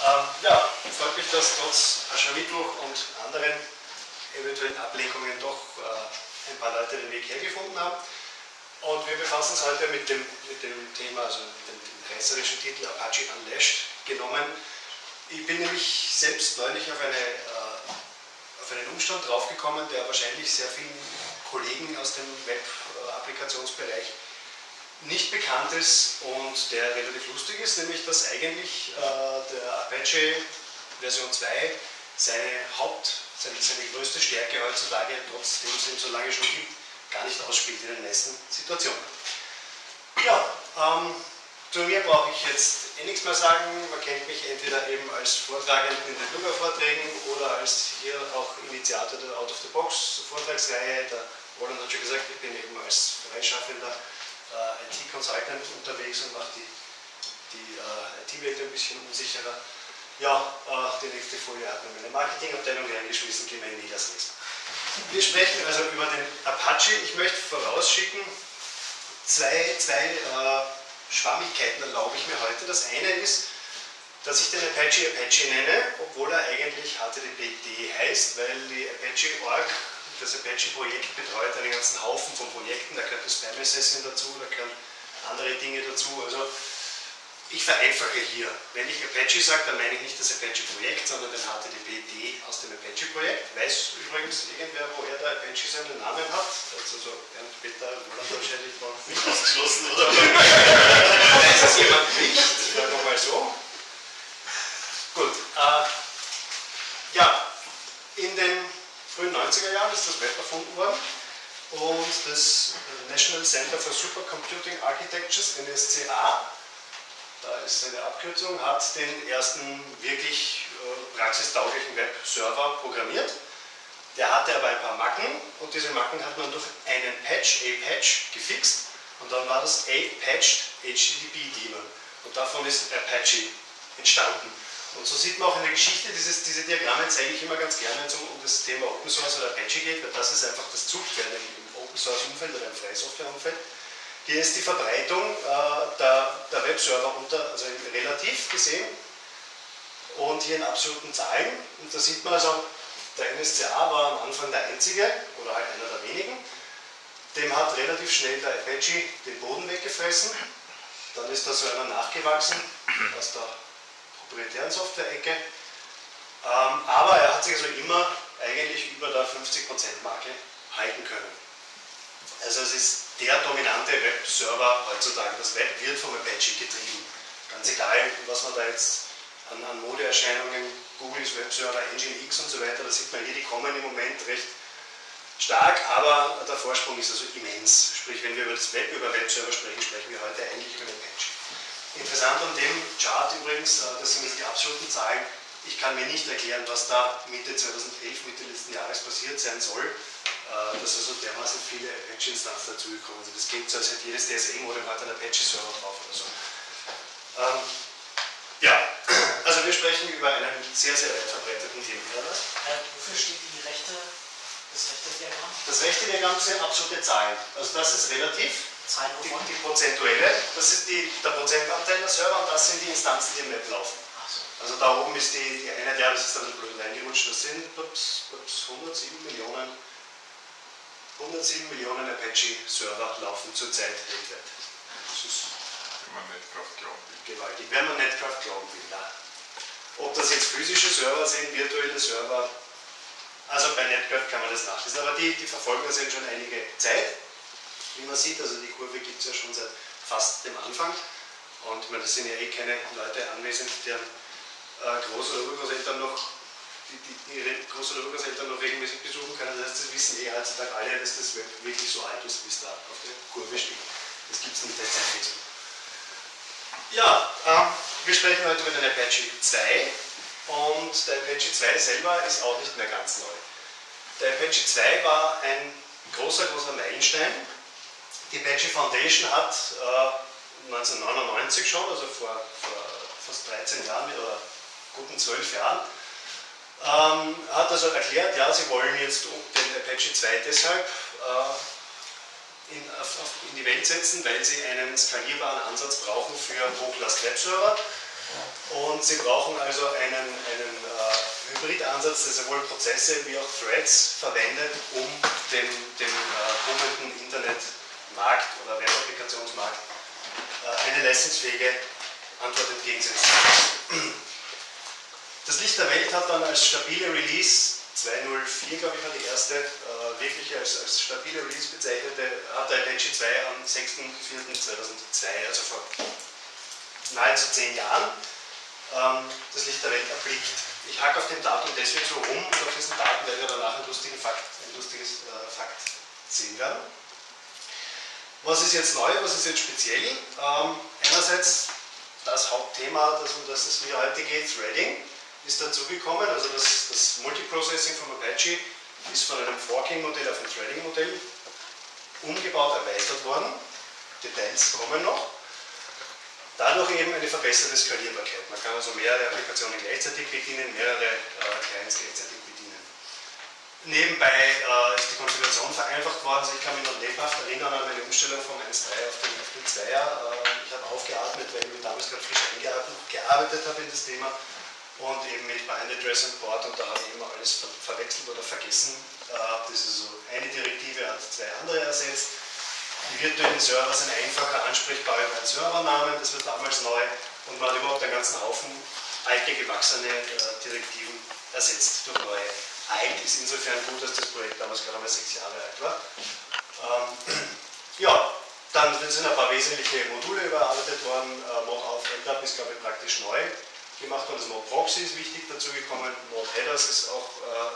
Ähm, ja, freut mich, dass trotz Aschermittwoch und anderen eventuellen Ablenkungen doch äh, ein paar Leute den Weg hergefunden haben. Und wir befassen uns heute mit dem, mit dem Thema, also mit dem, dem reißerischen Titel Apache Unleashed genommen. Ich bin nämlich selbst neulich auf, eine, äh, auf einen Umstand draufgekommen, der wahrscheinlich sehr vielen Kollegen aus dem Web-Applikationsbereich nicht bekannt ist und der relativ lustig ist, nämlich dass eigentlich äh, der Apache Version 2 seine Haupt, seine, seine größte Stärke heutzutage, trotzdem es ihn so lange schon gibt, gar nicht ausspielt in den meisten Situationen. Ja, ähm, zu mir brauche ich jetzt eh nichts mehr sagen. Man kennt mich entweder eben als Vortragenden in den Lugger-Vorträgen oder als hier auch Initiator der Out-of-the-Box-Vortragsreihe. Der Roland hat schon gesagt, ich bin eben als Freischaffender äh, IT-Consultant unterwegs und mache die, die äh, IT-Welt ein bisschen unsicherer. Ja, äh, die nächste Folie hat mir meine Marketingabteilung reingeschmissen, gehen wir in Niedersachsen. Wir sprechen also über den Apache. Ich möchte vorausschicken, zwei, zwei äh, Schwammigkeiten erlaube ich mir heute. Das eine ist, dass ich den Apache Apache nenne, obwohl er eigentlich HTTPD heißt, weil die Apache Org das Apache-Projekt betreut einen ganzen Haufen von Projekten, da gehört das Spam Assassin dazu, da gehören andere Dinge dazu. Also ich vereinfache hier. Wenn ich Apache sage, dann meine ich nicht das Apache-Projekt, sondern den HTTPD aus dem Apache-Projekt. Weiß übrigens irgendwer, woher der Apache seinen Namen hat? Also so Bernd Peter Roland wahrscheinlich war nicht ausgeschlossen, oder? Weiß es jemand nicht? Sagen wir mal so. Gut. Äh, ja, in den frühen 90er Jahren ist das Web erfunden worden und das National Center for Supercomputing Architectures, NSCA, da ist seine Abkürzung, hat den ersten wirklich äh, praxistauglichen Webserver programmiert. Der hatte aber ein paar Macken und diese Macken hat man durch einen Patch, A-Patch, gefixt und dann war das A-Patched HTTP Daemon und davon ist Apache entstanden. Und so sieht man auch in der Geschichte, dieses, diese Diagramme zeige ich immer ganz gerne, wenn es um, das Thema Open Source oder Apache geht, weil das ist einfach das Zugpferd im Open Source Umfeld oder im Freie Software Umfeld. Hier ist die Verbreitung äh, der, der Webserver unter, also relativ gesehen und hier in absoluten Zahlen. Und da sieht man also, der NSCA war am Anfang der einzige oder halt einer der wenigen. Dem hat relativ schnell der Apache den Boden weggefressen. Dann ist da so einer nachgewachsen aus der proprietären Software-Ecke. Ähm, aber er hat sich also immer eigentlich über der 50%-Marke halten können. Also es ist der dominante Webserver heutzutage. Das Web wird vom Apache getrieben. Ganz egal, was man da jetzt an, an Modeerscheinungen, Google ist Webserver, Nginx und so weiter, da sieht man hier, die kommen im Moment recht stark, aber der Vorsprung ist also immens. Sprich, wenn wir über das Web, über Webserver sprechen, sprechen wir heute eigentlich über den Apache. Interessant an dem Chart übrigens, äh, das sind jetzt die absoluten Zahlen. Ich kann mir nicht erklären, was da Mitte 2011, Mitte letzten Jahres passiert sein soll, äh, dass also dermaßen viele Apache-Instanzen dazugekommen sind. Das klingt so, als hätte jedes DSL-Modem heute einen Apache-Server drauf oder so. Ähm, ja, also wir sprechen über einen sehr, sehr weit verbreiteten Thema. Äh, wofür steht die rechte, das rechte Diagramm? Das rechte Diagramm sind absolute Zahlen. Also das ist relativ die, die, prozentuelle, das ist die, der Prozentanteil der Server und das sind die Instanzen, die im Web laufen. Also da oben ist die, die Einheit, ja, das ist dann blöd reingerutscht, das sind ups, ups, 107 Millionen 107 Millionen Apache-Server laufen zurzeit weltweit. Das ist, wenn man Netcraft glauben will. Gewaltig, wenn man Netcraft glauben will, ja. Ob das jetzt physische Server sind, virtuelle Server, also bei Netcraft kann man das nachlesen, aber die, die verfolgen das jetzt schon einige Zeit wie man sieht. Also die Kurve gibt es ja schon seit fast dem Anfang. Und ich meine, das sind ja eh keine Leute anwesend, deren äh, Groß- oder Urgroßeltern noch, die, die, ihre Groß- oder Urgroßeltern noch regelmäßig besuchen können. Das heißt, das wissen eh heutzutage alle, dass das wirklich so alt ist, wie es da auf der Kurve steht. Das gibt es nicht als Entwicklung. Ja, ähm, wir sprechen heute über den Apache 2 und der Apache 2 selber ist auch nicht mehr ganz neu. Der Apache 2 war ein großer, großer Meilenstein die Apache Foundation hat äh, 1999 schon, also vor, vor, fast 13 Jahren oder guten 12 Jahren, ähm, hat also erklärt, ja, sie wollen jetzt den Apache 2 deshalb äh, in, auf, in, die Welt setzen, weil sie einen skalierbaren Ansatz brauchen für Hochlast-Webserver. Und Sie brauchen also einen, einen äh, Hybridansatz, der sowohl Prozesse wie auch Threads verwendet, um dem, dem äh, boomenden Internetmarkt oder Web-Applikationsmarkt äh, eine leistungsfähige Antwort entgegensetzen. Das Licht der Welt hat dann als stabile Release 2.04, glaube ich, war die erste, äh, wirklich als, als stabile Release bezeichnete, hat der Apache 2 am 6.04.2002, also vor nahezu zehn Jahren, ähm, das Licht der Welt erblickt. Ich hake auf dem Datum deswegen so rum und auf diesen Daten werden wir danach einen lustigen Fakt, ein lustiges äh, Fakt sehen werden. Was ist jetzt neu, was ist jetzt speziell? Ähm, einerseits das Hauptthema, das, um das es mir heute geht, Threading ist dazugekommen, also das, das Multiprocessing von Apache ist von einem Forking-Modell auf ein Threading-Modell umgebaut, erweitert worden. Details kommen noch. Dadurch eben eine verbesserte Skalierbarkeit. Man kann also mehrere Applikationen gleichzeitig bedienen, mehrere äh, Clients gleichzeitig bedienen. Nebenbei äh, ist die Konfiguration vereinfacht worden. Also ich kann mich noch lebhaft erinnern an meine Umstellung vom 1.3 auf den, auf den 2er. Äh, ich habe aufgeatmet, weil ich damals gerade frisch eingearbeitet habe in das Thema und eben mit Bind Address und Port und da habe ich immer alles ver verwechselt oder vergessen. Äh, das ist so eine Direktive hat zwei andere ersetzt. Die virtuellen Server sind einfacher ansprechbar über einen Servernamen, das wird damals neu und man hat überhaupt einen ganzen Haufen alte gewachsene äh, Direktiven ersetzt durch neue. Alt ist insofern gut, dass das Projekt damals gerade mal sechs Jahre alt war. Ähm, ja, dann sind ein paar wesentliche Module überarbeitet worden. Äh, Mod auf LDAP ist, glaube ich, praktisch neu gemacht worden. Das Mode Proxy ist wichtig dazugekommen. Mode Headers ist auch äh,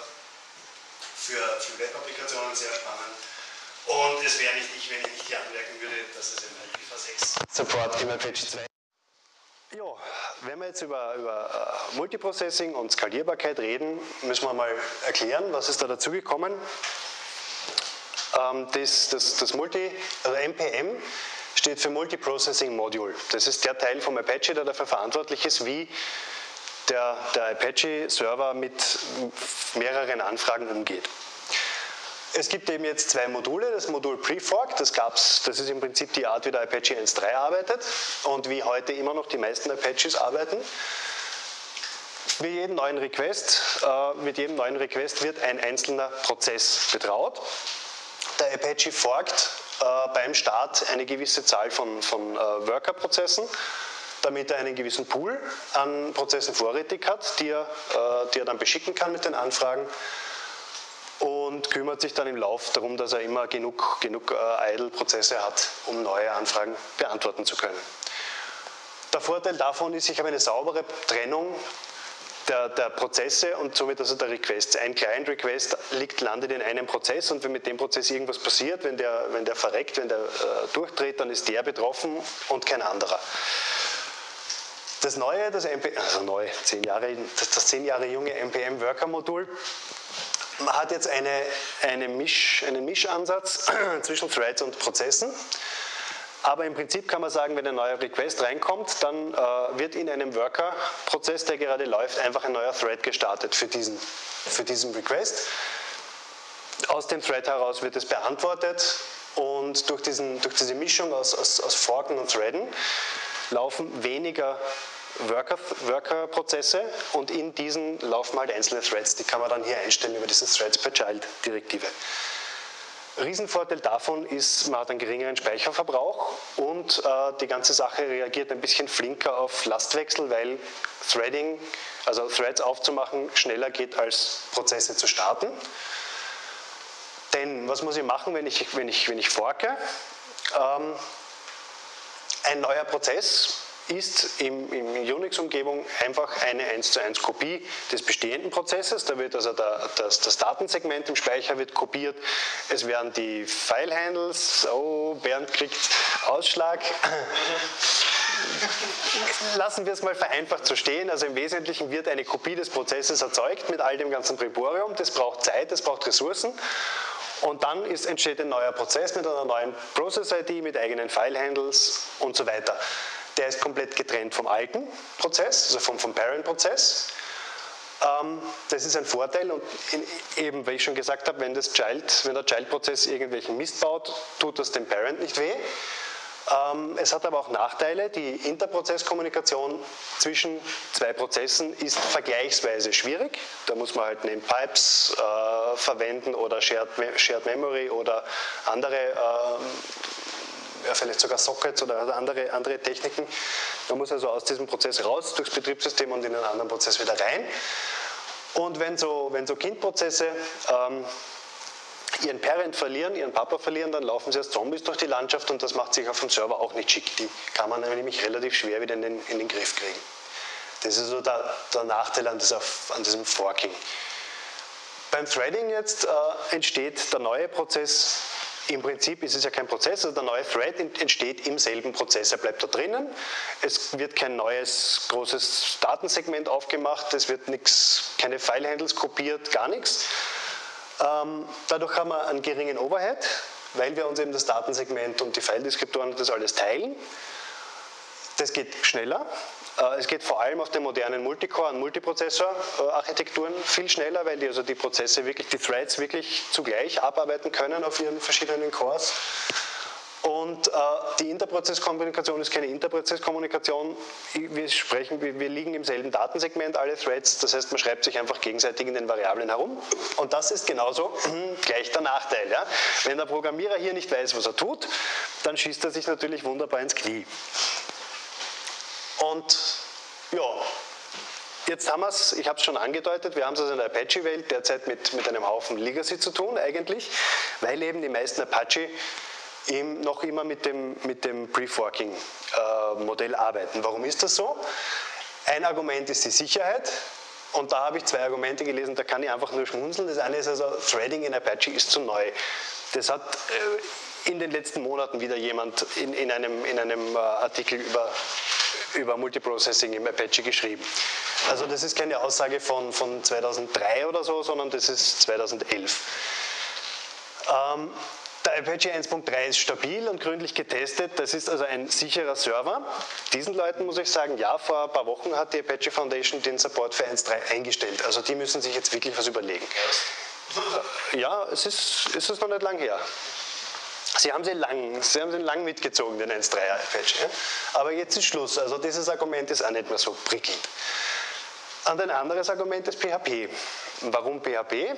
für, für Web-Applikationen sehr spannend. Und es wäre nicht ich, wenn ich nicht hier anmerken würde, dass es im IPv6 Support im Apache 2 ja, wenn wir jetzt über, über uh, Multiprocessing und Skalierbarkeit reden, müssen wir mal erklären, was ist da dazugekommen. Ähm, das, das, das Multi, also MPM steht für Multiprocessing Module. Das ist der Teil vom Apache, der dafür verantwortlich ist, wie der, der Apache-Server mit mehreren Anfragen umgeht. Es gibt eben jetzt zwei Module, das Modul Prefork, das gab's, das ist im Prinzip die Art, wie der Apache 1.3 arbeitet und wie heute immer noch die meisten Apaches arbeiten. Mit jedem neuen Request, äh, mit jedem neuen Request wird ein einzelner Prozess betraut. Der Apache forkt äh, beim Start eine gewisse Zahl von, von äh, Worker-Prozessen, damit er einen gewissen Pool an Prozessen vorrätig hat, die er, die er dann beschicken kann mit den Anfragen und kümmert sich dann im Lauf darum, dass er immer genug, genug äh, Idle-Prozesse hat, um neue Anfragen beantworten zu können. Der Vorteil davon ist, ich habe eine saubere Trennung der, der, Prozesse und somit also der Requests. Ein Client-Request liegt, landet in einem Prozess und wenn mit dem Prozess irgendwas passiert, wenn der, wenn der verreckt, wenn der äh, durchdreht, dann ist der betroffen und kein anderer. Das neue, das MP, also neu, zehn Jahre, das, das zehn Jahre junge NPM-Worker-Modul, man hat jetzt eine, eine Misch, einen Mischansatz zwischen Threads und Prozessen. Aber im Prinzip kann man sagen, wenn ein neuer Request reinkommt, dann äh, wird in einem Worker-Prozess, der gerade läuft, einfach ein neuer Thread gestartet für diesen, für diesen Request. Aus dem Thread heraus wird es beantwortet und durch, diesen, durch diese Mischung aus, aus, aus Forken und Threaden laufen weniger Worker-Prozesse Worker und in diesen laufen halt einzelne Threads. Die kann man dann hier einstellen über diese Threads per Child-Direktive. Riesenvorteil davon ist, man hat einen geringeren Speicherverbrauch und äh, die ganze Sache reagiert ein bisschen flinker auf Lastwechsel, weil Threading, also Threads aufzumachen, schneller geht als Prozesse zu starten. Denn was muss ich machen, wenn ich, wenn ich, wenn ich forke? Ähm, ein neuer Prozess ist in, in Unix-Umgebung einfach eine 1 zu 1 Kopie des bestehenden Prozesses. Da wird also der, das, das, Datensegment im Speicher wird kopiert. Es werden die File-Handles, oh, Bernd kriegt Ausschlag. Lassen wir es mal vereinfacht so stehen. Also im Wesentlichen wird eine Kopie des Prozesses erzeugt mit all dem ganzen Preporium. Das braucht Zeit, das braucht Ressourcen. Und dann ist, entsteht ein neuer Prozess mit einer neuen Process-ID, mit eigenen File-Handles und so weiter der ist komplett getrennt vom alten Prozess, also vom, vom Parent-Prozess. Ähm, das ist ein Vorteil und in, eben, weil ich schon gesagt habe, wenn, das Child, wenn der Child-Prozess irgendwelchen Mist baut, tut das dem Parent nicht weh. Ähm, es hat aber auch Nachteile. Die Interprozesskommunikation zwischen zwei Prozessen ist vergleichsweise schwierig. Da muss man halt Name-Pipes äh, verwenden oder Shared, Shared, Memory oder andere, äh, ja, vielleicht sogar Sockets oder andere, andere Techniken. Man muss also aus diesem Prozess raus durchs Betriebssystem und in einen anderen Prozess wieder rein. Und wenn so, wenn so Kindprozesse ähm, ihren Parent verlieren, ihren Papa verlieren, dann laufen sie als Zombies durch die Landschaft und das macht sich auf dem Server auch nicht schick. Die kann man nämlich relativ schwer wieder in den, in den Griff kriegen. Das ist so der, der Nachteil an, dieser, an, diesem Forking. Beim Threading jetzt äh, entsteht der neue Prozess, im Prinzip ist es ja kein Prozess, also der neue Thread entsteht im selben Prozess, er bleibt da drinnen. Es wird kein neues großes Datensegment aufgemacht, es wird nichts, keine File-Handles kopiert, gar nichts, ähm, dadurch haben wir einen geringen Overhead, weil wir uns eben das Datensegment und die File-Deskriptoren und das alles teilen. Das geht schneller. Äh, es geht vor allem auf den modernen Multicore- und Multiprozessor-Architekturen viel schneller, weil die also die Prozesse wirklich, die Threads wirklich zugleich abarbeiten können auf ihren verschiedenen Cores. Und äh, die Interprozesskommunikation ist keine Interprozesskommunikation. Wir sprechen, wir, wir, liegen im selben Datensegment, alle Threads. Das heißt, man schreibt sich einfach gegenseitig in den Variablen herum. Und das ist genauso gleich der Nachteil. Ja? Wenn der Programmierer hier nicht weiß, was er tut, dann schießt er sich natürlich wunderbar ins Knie. Und ja, Jetzt haben wir es, ich habe es schon angedeutet, wir haben es in der Apache-Welt derzeit mit, mit einem Haufen Legacy zu tun eigentlich, weil eben die meisten Apache eben noch immer mit dem, mit dem Pre-Forking-Modell äh, arbeiten. Warum ist das so? Ein Argument ist die Sicherheit. Und da habe ich zwei Argumente gelesen, da kann ich einfach nur schmunzeln. Das eine ist also, Threading in Apache ist zu neu. Das hat äh, in den letzten Monaten wieder jemand in, in einem, in einem äh, Artikel über, über Multiprocessing im Apache geschrieben. Also das ist keine Aussage von, von 2003 oder so, sondern das ist 2011. Ähm, der Apache 1.3 ist stabil und gründlich getestet. Das ist also ein sicherer Server. Diesen Leuten muss ich sagen, ja, vor ein paar Wochen hat die Apache Foundation den Support für 1.3 eingestellt. Also die müssen sich jetzt wirklich was überlegen. Ja, es ist, es ist noch nicht lang her. Sie haben sie lang, sie haben sie lang mitgezogen, den 1.3er Apache. Aber jetzt ist Schluss. Also dieses Argument ist auch nicht mehr so prickelnd. Und ein anderes Argument ist PHP. Warum PHP? Äh,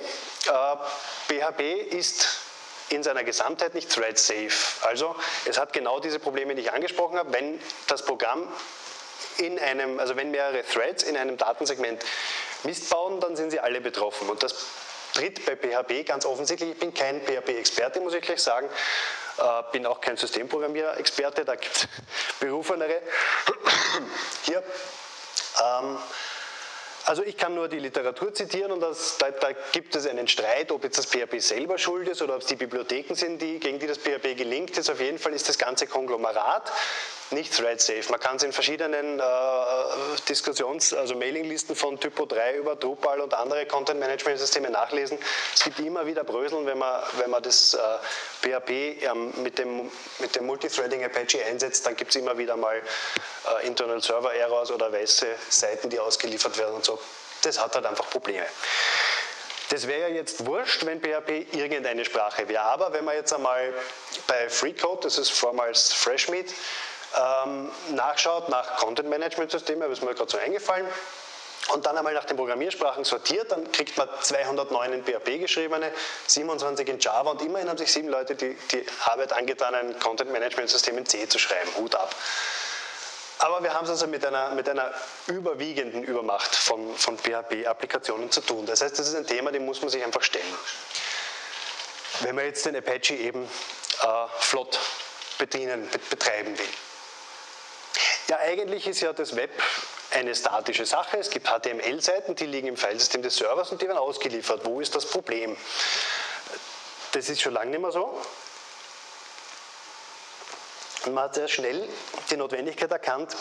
PHP ist in seiner Gesamtheit nicht thread safe. Also es hat genau diese Probleme, die ich angesprochen habe. Wenn das Programm in einem, also wenn mehrere Threads in einem Datensegment Mist bauen, dann sind sie alle betroffen. Und das tritt bei PHP ganz offensichtlich. Ich bin kein PHP-Experte, muss ich gleich sagen. Äh, bin auch kein Systemprogrammierer-Experte, da gibt es berufenere. Hier. Ähm, also ich kann nur die Literatur zitieren und das, da, da, gibt es einen Streit, ob jetzt das PHP selber schuld ist oder ob es die Bibliotheken sind, die, gegen die das PHP gelingt ist. Auf jeden Fall ist das ganze Konglomerat nicht thread safe. Man kann es in verschiedenen äh, Diskussions-, also Mailinglisten von Typo 3 über Drupal und andere Content-Management-Systeme nachlesen. Es gibt immer wieder Bröseln, wenn man, wenn man das äh, PHP ähm, mit dem, mit dem Multithreading Apache einsetzt, dann gibt es immer wieder mal äh, Internal Server Errors oder weiße Seiten, die ausgeliefert werden und so. Das hat halt einfach Probleme. Das wäre ja jetzt wurscht, wenn PHP irgendeine Sprache wäre. Aber wenn man jetzt einmal bei FreeCode, das ist vormals FreshMeet, ähm, nachschaut nach Content Management Systemen, das ist mir gerade so eingefallen, und dann einmal nach den Programmiersprachen sortiert, dann kriegt man 209 in PHP geschriebene, 27 in Java und immerhin haben sich sieben Leute die, die Arbeit angetan, ein Content Management System in C zu schreiben. Hut ab. Aber wir haben es also mit einer, mit einer überwiegenden Übermacht von, von PHP-Applikationen zu tun. Das heißt, das ist ein Thema, dem muss man sich einfach stellen. Wenn man jetzt den Apache eben äh, flott bedienen, betreiben will. Ja, eigentlich ist ja das Web eine statische Sache. Es gibt HTML-Seiten, die liegen im Filesystem des Servers und die werden ausgeliefert. Wo ist das Problem? Das ist schon lange nicht mehr so. Man hat sehr schnell die Notwendigkeit erkannt,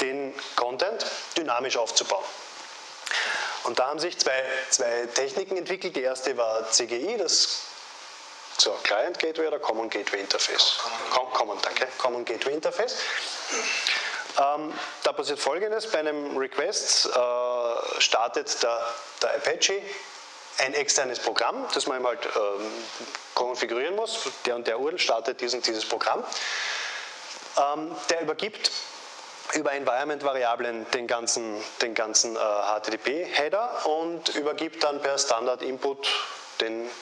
den Content dynamisch aufzubauen. Und da haben sich zwei, zwei Techniken entwickelt. Die erste war CGI, das so, Client Gateway oder Common Gateway Interface? Common, Common danke. Common Gateway Interface. Ähm, da passiert folgendes: Bei einem Request äh, startet der, der, Apache ein externes Programm, das man ihm halt ähm, konfigurieren muss. Der und der URL startet diesen, dieses Programm. Ähm, der übergibt über Environment-Variablen den ganzen, den ganzen äh, HTTP-Header und übergibt dann per Standard-Input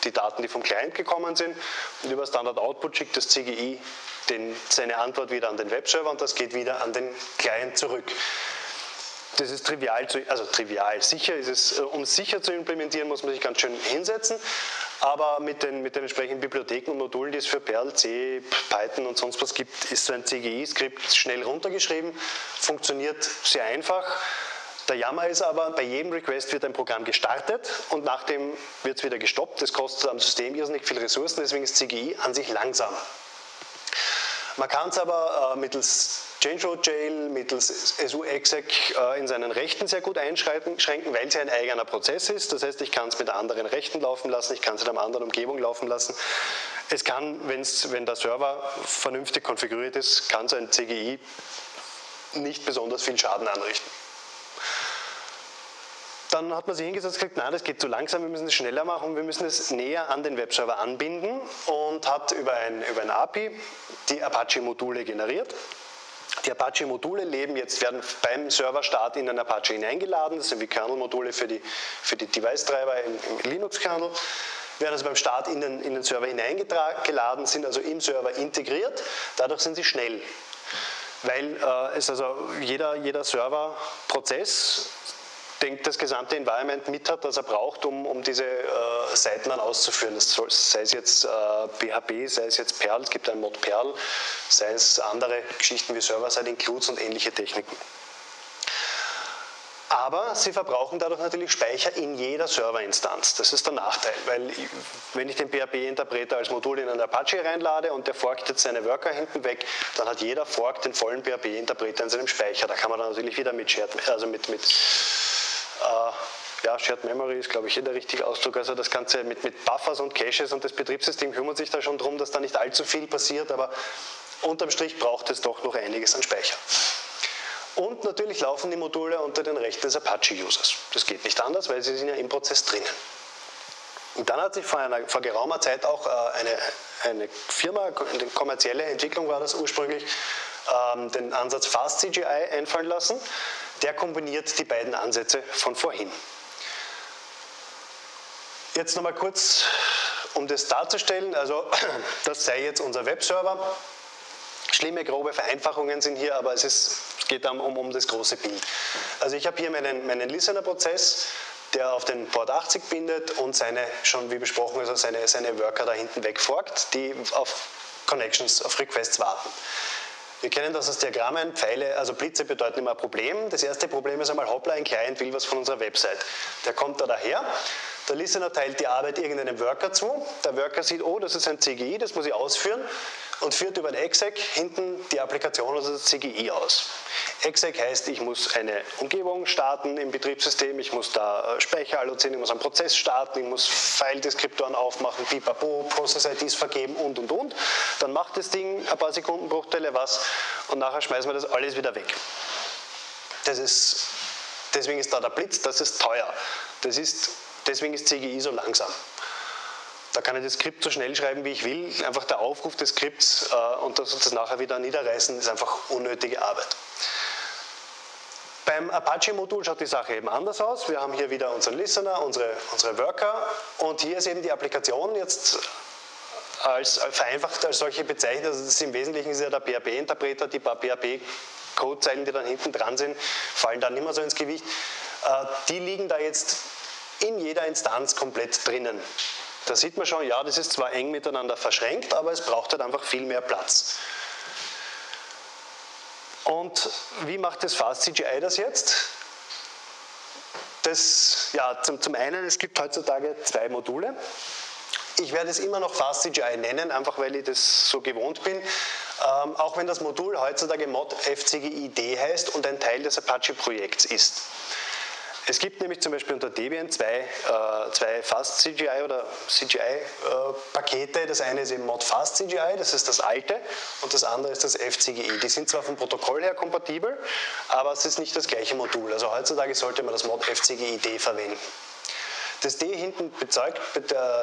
die Daten, die vom Client gekommen sind und über Standard-Output schickt das CGI den, seine Antwort wieder an den Webserver und das geht wieder an den Client zurück. Das ist trivial, zu, also trivial. Sicher ist es, äh, um sicher zu implementieren, muss man sich ganz schön hinsetzen. Aber mit den, mit den entsprechenden Bibliotheken und Modulen, die es für Perl, C, Python und sonst was gibt, ist so ein CGI-Skript schnell runtergeschrieben, funktioniert sehr einfach. Der Jammer ist aber, bei jedem Request wird ein Programm gestartet und nachdem wird es wieder gestoppt. Das kostet am System irrsinnig viel Ressourcen, deswegen ist CGI an sich langsam. Man kann es aber äh, mittels Change.jail, mittels SU-exec äh, in seinen Rechten sehr gut einschränken, weil es ja ein eigener Prozess ist. Das heißt, ich kann es mit anderen Rechten laufen lassen, ich kann es in einer anderen Umgebung laufen lassen. Es kann, wenn's, wenn der Server vernünftig konfiguriert ist, kann so ein CGI nicht besonders viel Schaden anrichten dann hat man sich hingesetzt und gesagt, nein, das geht zu langsam, wir müssen es schneller machen, wir müssen es näher an den Webserver anbinden und hat über ein, über ein API die Apache-Module generiert. Die Apache-Module leben jetzt, werden beim Serverstart in den Apache hineingeladen, das sind wie Kernel-Module für die, für die Device-Treiber im, im Linux-Kernel werden also beim Start in den, in den Server hineingeladen, sind also im Server integriert, dadurch sind sie schnell. Weil äh, es also jeder, jeder Serverprozess denkt, das gesamte Environment mit hat, das er braucht, um, um diese äh, Seiten dann auszuführen. Das soll, sei es jetzt äh, PHP, sei es jetzt Perl, es gibt ein Mod Perl, sei es andere Geschichten wie Server-Side-Includes und ähnliche Techniken. Aber sie verbrauchen dadurch natürlich Speicher in jeder Serverinstanz. Das ist der Nachteil, weil wenn ich den PHP-Interpreter als Modul in einen Apache reinlade und der forkt jetzt seine Worker hinten weg, dann hat jeder Fork den vollen PHP-Interpreter in seinem Speicher. Da kann man dann natürlich wieder mit, also mit, mit ja, Shared Memory ist, glaube ich, der richtige Ausdruck. Also das Ganze mit, mit Buffers und Caches und das Betriebssystem kümmert sich da schon darum, dass da nicht allzu viel passiert, aber unterm Strich braucht es doch noch einiges an Speicher. Und natürlich laufen die Module unter den Rechten des Apache-Users. Das geht nicht anders, weil sie sind ja im Prozess drinnen. Und dann hat sich vor, einer, vor geraumer Zeit auch äh, eine, eine Firma, eine kommerzielle Entwicklung war das ursprünglich, ähm, den Ansatz Fast CGI einfallen lassen der kombiniert die beiden Ansätze von vorhin. Jetzt nochmal kurz, um das darzustellen, also das sei jetzt unser Webserver. Schlimme, grobe Vereinfachungen sind hier, aber es, ist, es geht um, um, das große Bild. Also ich habe hier meinen, meinen Listener-Prozess, der auf den Port 80 bindet und seine, schon wie besprochen, also seine, seine Worker da hinten wegforkt, die auf Connections, auf Requests warten. Wir kennen das aus Diagrammen, Pfeile, also Blitze bedeuten immer Problem. Das erste Problem ist einmal, hoppla, ein Client will was von unserer Website. Der kommt da daher, der Listener teilt die Arbeit irgendeinem Worker zu, der Worker sieht, oh, das ist ein CGI, das muss ich ausführen und führt über ein exec hinten die Applikation, also das CGI aus. Exec heißt, ich muss eine Umgebung starten im Betriebssystem, ich muss da äh, Speicher allozieren, ich muss einen Prozess starten, ich muss File-Deskriptoren aufmachen, pipapo, Process-IDs vergeben und und und. Dann macht das Ding ein paar Sekundenbruchteile was und nachher schmeißen wir das alles wieder weg. Das ist, deswegen ist da der Blitz, das ist teuer. Das ist, deswegen ist CGI so langsam. Da kann ich das Skript so schnell schreiben, wie ich will. Einfach der Aufruf des Skripts äh, und das, das nachher wieder niederreißen, ist einfach unnötige Arbeit. Beim Apache-Modul schaut die Sache eben anders aus. Wir haben hier wieder unseren Listener, unsere, unsere Worker und hier ist eben die Applikation jetzt als vereinfacht als solche bezeichnet. Also das Im Wesentlichen ist ja der PHP-Interpreter, die paar PHP-Codezeilen, die dann hinten dran sind, fallen dann nicht mehr so ins Gewicht. Äh, die liegen da jetzt in jeder Instanz komplett drinnen. Da sieht man schon, ja, das ist zwar eng miteinander verschränkt, aber es braucht halt einfach viel mehr Platz. Und wie macht das FastCGI das jetzt? Das, ja, zum, zum einen, es gibt heutzutage zwei Module. Ich werde es immer noch FastCGI nennen, einfach weil ich das so gewohnt bin. Ähm, auch wenn das Modul heutzutage Mod FCGID heißt und ein Teil des Apache-Projekts ist. Es gibt nämlich zum Beispiel unter Debian zwei, äh, zwei Fast CGI oder CGI-Pakete. Äh, das eine ist eben Mod Fast CGI, das ist das alte, und das andere ist das FCGI. Die sind zwar vom Protokoll her kompatibel, aber es ist nicht das gleiche Modul. Also heutzutage sollte man das Mod FCGID verwenden. Das D hinten bezeugt,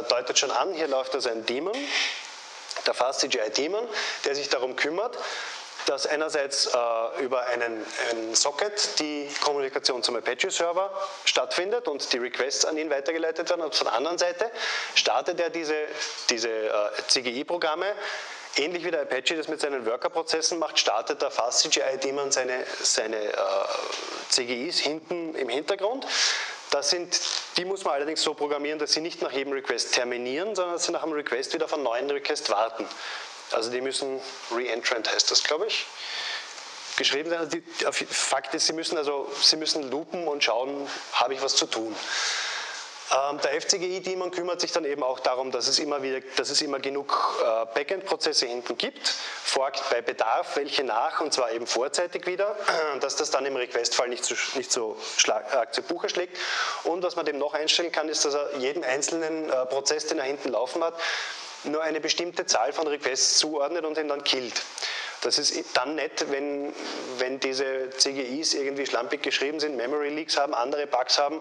deutet schon an, hier läuft also ein Daemon, der Fast CGI Daemon, der sich darum kümmert, dass einerseits äh, über einen, einen, Socket die Kommunikation zum Apache-Server stattfindet und die Requests an ihn weitergeleitet werden. Und von der anderen Seite startet er diese, diese äh, CGI-Programme Ähnlich wie der Apache das mit seinen Worker-Prozessen macht, startet der FastCGI-Daemon seine, seine äh, CGIs hinten im Hintergrund. Das sind, die muss man allerdings so programmieren, dass sie nicht nach jedem Request terminieren, sondern dass sie nach einem Request wieder auf einen neuen Request warten. Also die müssen re-entrant heißt das, glaube ich, geschrieben sein. Also die, Fakt ist, sie müssen also sie müssen loopen und schauen, habe ich was zu tun. Ähm, der FCGI-Daemon kümmert sich dann eben auch darum, dass es immer, wieder, dass es immer genug äh, Backend-Prozesse hinten gibt, folgt bei Bedarf welche nach und zwar eben vorzeitig wieder, dass das dann im Request-Fall nicht so, nicht so äh, zu Buche schlägt. Und was man dem noch einstellen kann, ist, dass er jedem einzelnen äh, Prozess, den er hinten laufen hat, nur eine bestimmte Zahl von Requests zuordnet und ihn dann killt. Das ist dann nett, wenn, wenn diese CGIs irgendwie schlampig geschrieben sind, Memory Leaks haben, andere Bugs haben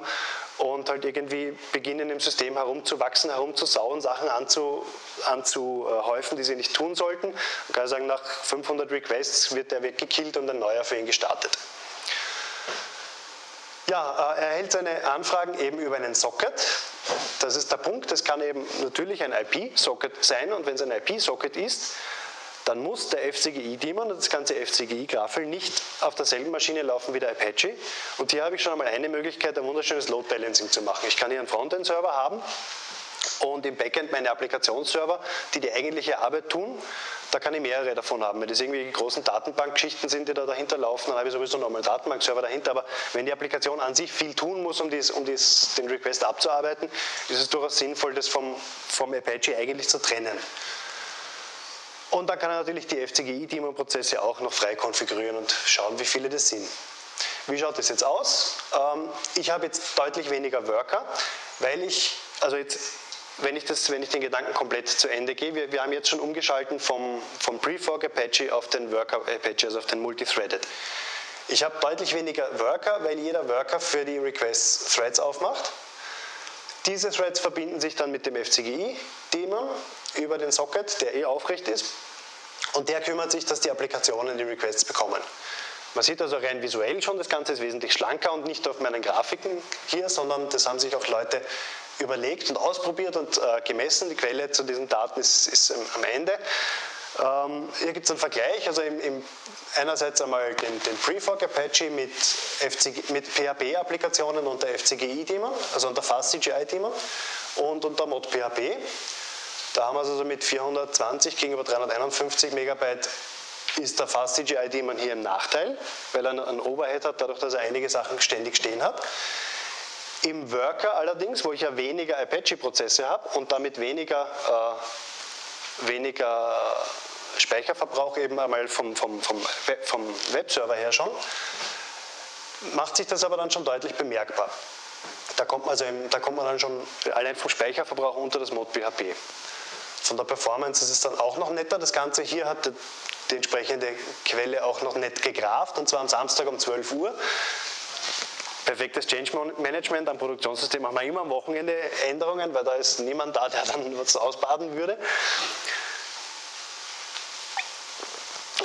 und halt irgendwie beginnen im System herumzuwachsen, herumzusauen, Sachen anzu, anzuhäufen, die sie nicht tun sollten. Man kann sagen, nach 500 Requests wird der weggekillt und ein neuer für ihn gestartet. Ja, äh, er erhält seine Anfragen eben über einen Socket. Das ist der Punkt. Das kann eben natürlich ein IP-Socket sein und wenn es ein IP-Socket ist, dann muss der FCGI-Daemon und das ganze FCGI-Grafel nicht auf derselben Maschine laufen wie der Apache. Und hier habe ich schon einmal eine Möglichkeit, ein wunderschönes Load Balancing zu machen. Ich kann hier einen Frontend-Server haben und im Backend meine Applikationsserver, die die eigentliche Arbeit tun. Da kann ich mehrere davon haben. Wenn das irgendwie großen Datenbankgeschichten sind, die da dahinter laufen, dann habe ich sowieso nochmal einen Datenbankserver dahinter. Aber wenn die Applikation an sich viel tun muss, um, dies, um dies, den Request abzuarbeiten, ist es durchaus sinnvoll, das vom, vom Apache eigentlich zu trennen. Und dann kann er natürlich die FCGI-Daemon-Prozesse auch noch frei konfigurieren und schauen, wie viele das sind. Wie schaut das jetzt aus? Ähm, ich habe jetzt deutlich weniger Worker, weil ich, also jetzt, wenn ich, das, wenn ich den Gedanken komplett zu Ende gehe, wir, wir haben jetzt schon umgeschalten vom, vom Prefork Apache auf den Worker Apache, also auf den Multithreaded. Ich habe deutlich weniger Worker, weil jeder Worker für die Requests Threads aufmacht. Diese Threads verbinden sich dann mit dem FCGI-Daemon über den Socket, der eh aufrecht ist. Und der kümmert sich, dass die Applikationen die Requests bekommen. Man sieht also rein visuell schon, das Ganze ist wesentlich schlanker und nicht auf meinen Grafiken hier, sondern das haben sich auch Leute überlegt und ausprobiert und äh, gemessen. Die Quelle zu diesen Daten ist, ist am Ende. Ähm, hier gibt es einen Vergleich, also im, im, einerseits einmal den, den Prefork Apache mit, mit PHP-Applikationen unter FCGI-Daemon, also unter FastCGI-Daemon und unter ModPHP. Da haben wir es also mit 420 gegenüber 351 Megabyte ist der FastCGI-Daemon hier im Nachteil, weil er einen Overhead hat, dadurch, dass er einige Sachen ständig stehen hat. Im Worker allerdings, wo ich ja weniger Apache-Prozesse habe und damit weniger, äh, weniger Speicherverbrauch eben einmal vom, vom, vom, vom Webserver her schon, macht sich das aber dann schon deutlich bemerkbar. Da kommt man, also im, da kommt man dann schon allein vom Speicherverbrauch unter das Mod PHP. Von der Performance ist es dann auch noch netter. Das Ganze hier hat die entsprechende Quelle auch noch nett gegraft und zwar am Samstag um 12 Uhr. Perfektes Change Management am Produktionssystem machen wir immer am Wochenende Änderungen, weil da ist niemand da, der dann was ausbaden würde.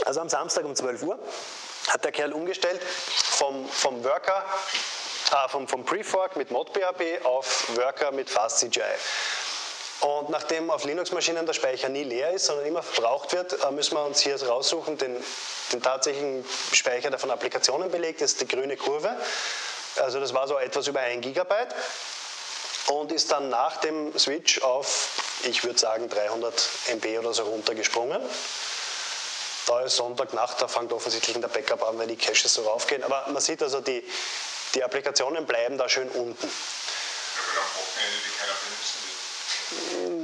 Also am Samstag um 12 Uhr hat der Kerl umgestellt vom, vom Worker, äh, vom, vom Prefork mit ModPHP auf Worker mit FastCGI. Und nachdem auf Linux-Maschinen der Speicher nie leer ist, sondern immer verbraucht wird, äh, müssen wir uns hier raussuchen, den, den tatsächlichen Speicher, der von Applikationen belegt ist, die grüne Kurve. Also das war so etwas über 1 Gigabyte und ist dann nach dem Switch auf, ich würde sagen, 300 MB oder so runtergesprungen. Da ist Sonntagnacht, da fängt offensichtlich der Backup an, wenn die Caches so raufgehen. Aber man sieht also, die, die Applikationen bleiben da schön unten. Ja, am Wochenende die keiner benutzen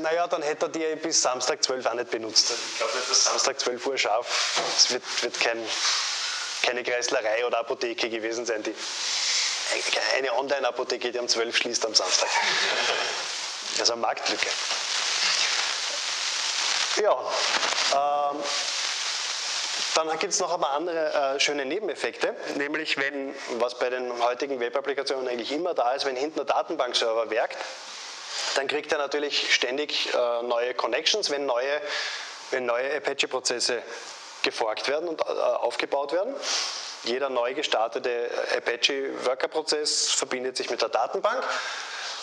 naja, dann hätte er die bis Samstag 12 auch nicht benutzt. Ich glaube nicht, dass Samstag 12 Uhr scharf, es wird, wird kein, keine Kreislerei oder Apotheke gewesen sein, die eine Online-Apotheke, die um 12 schließt am Samstag. Also eine Marktlücke. Ja, ähm, dann gibt es noch aber andere äh, schöne Nebeneffekte, nämlich wenn, was bei den heutigen Web-Applikationen eigentlich immer da ist, wenn hinten der Datenbankserver werkt, dann kriegt er natürlich ständig äh, neue Connections, wenn neue, wenn neue Apache-Prozesse geforkt werden und äh, aufgebaut werden. Jeder neu gestartete Apache Worker-Prozess verbindet sich mit der Datenbank.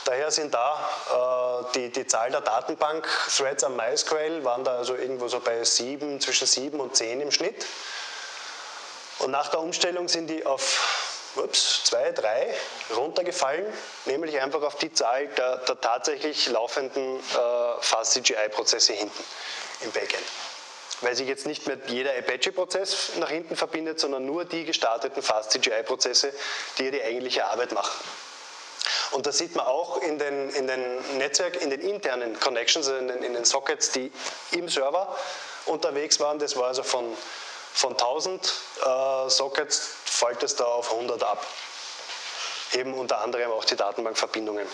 Daher sind da äh, die, die Zahl der Datenbank-Threads am MySQL waren da also irgendwo so bei 7, zwischen 7 und 10 im Schnitt. Und nach der Umstellung sind die auf ups, 2, 3 runtergefallen, nämlich einfach auf die Zahl der, der tatsächlich laufenden äh, Fast-CGI-Prozesse hinten im Backend weil sich jetzt nicht mehr jeder Apache-Prozess nach hinten verbindet, sondern nur die gestarteten Fast-CGI-Prozesse, die ja die eigentliche Arbeit machen. Und das sieht man auch in den, in den Netzwerk, in den internen Connections, in den, in den Sockets, die im Server unterwegs waren. Das war also von, von 1000 äh, Sockets, fällt es da auf 100 ab. Eben unter anderem auch die Datenbankverbindungen.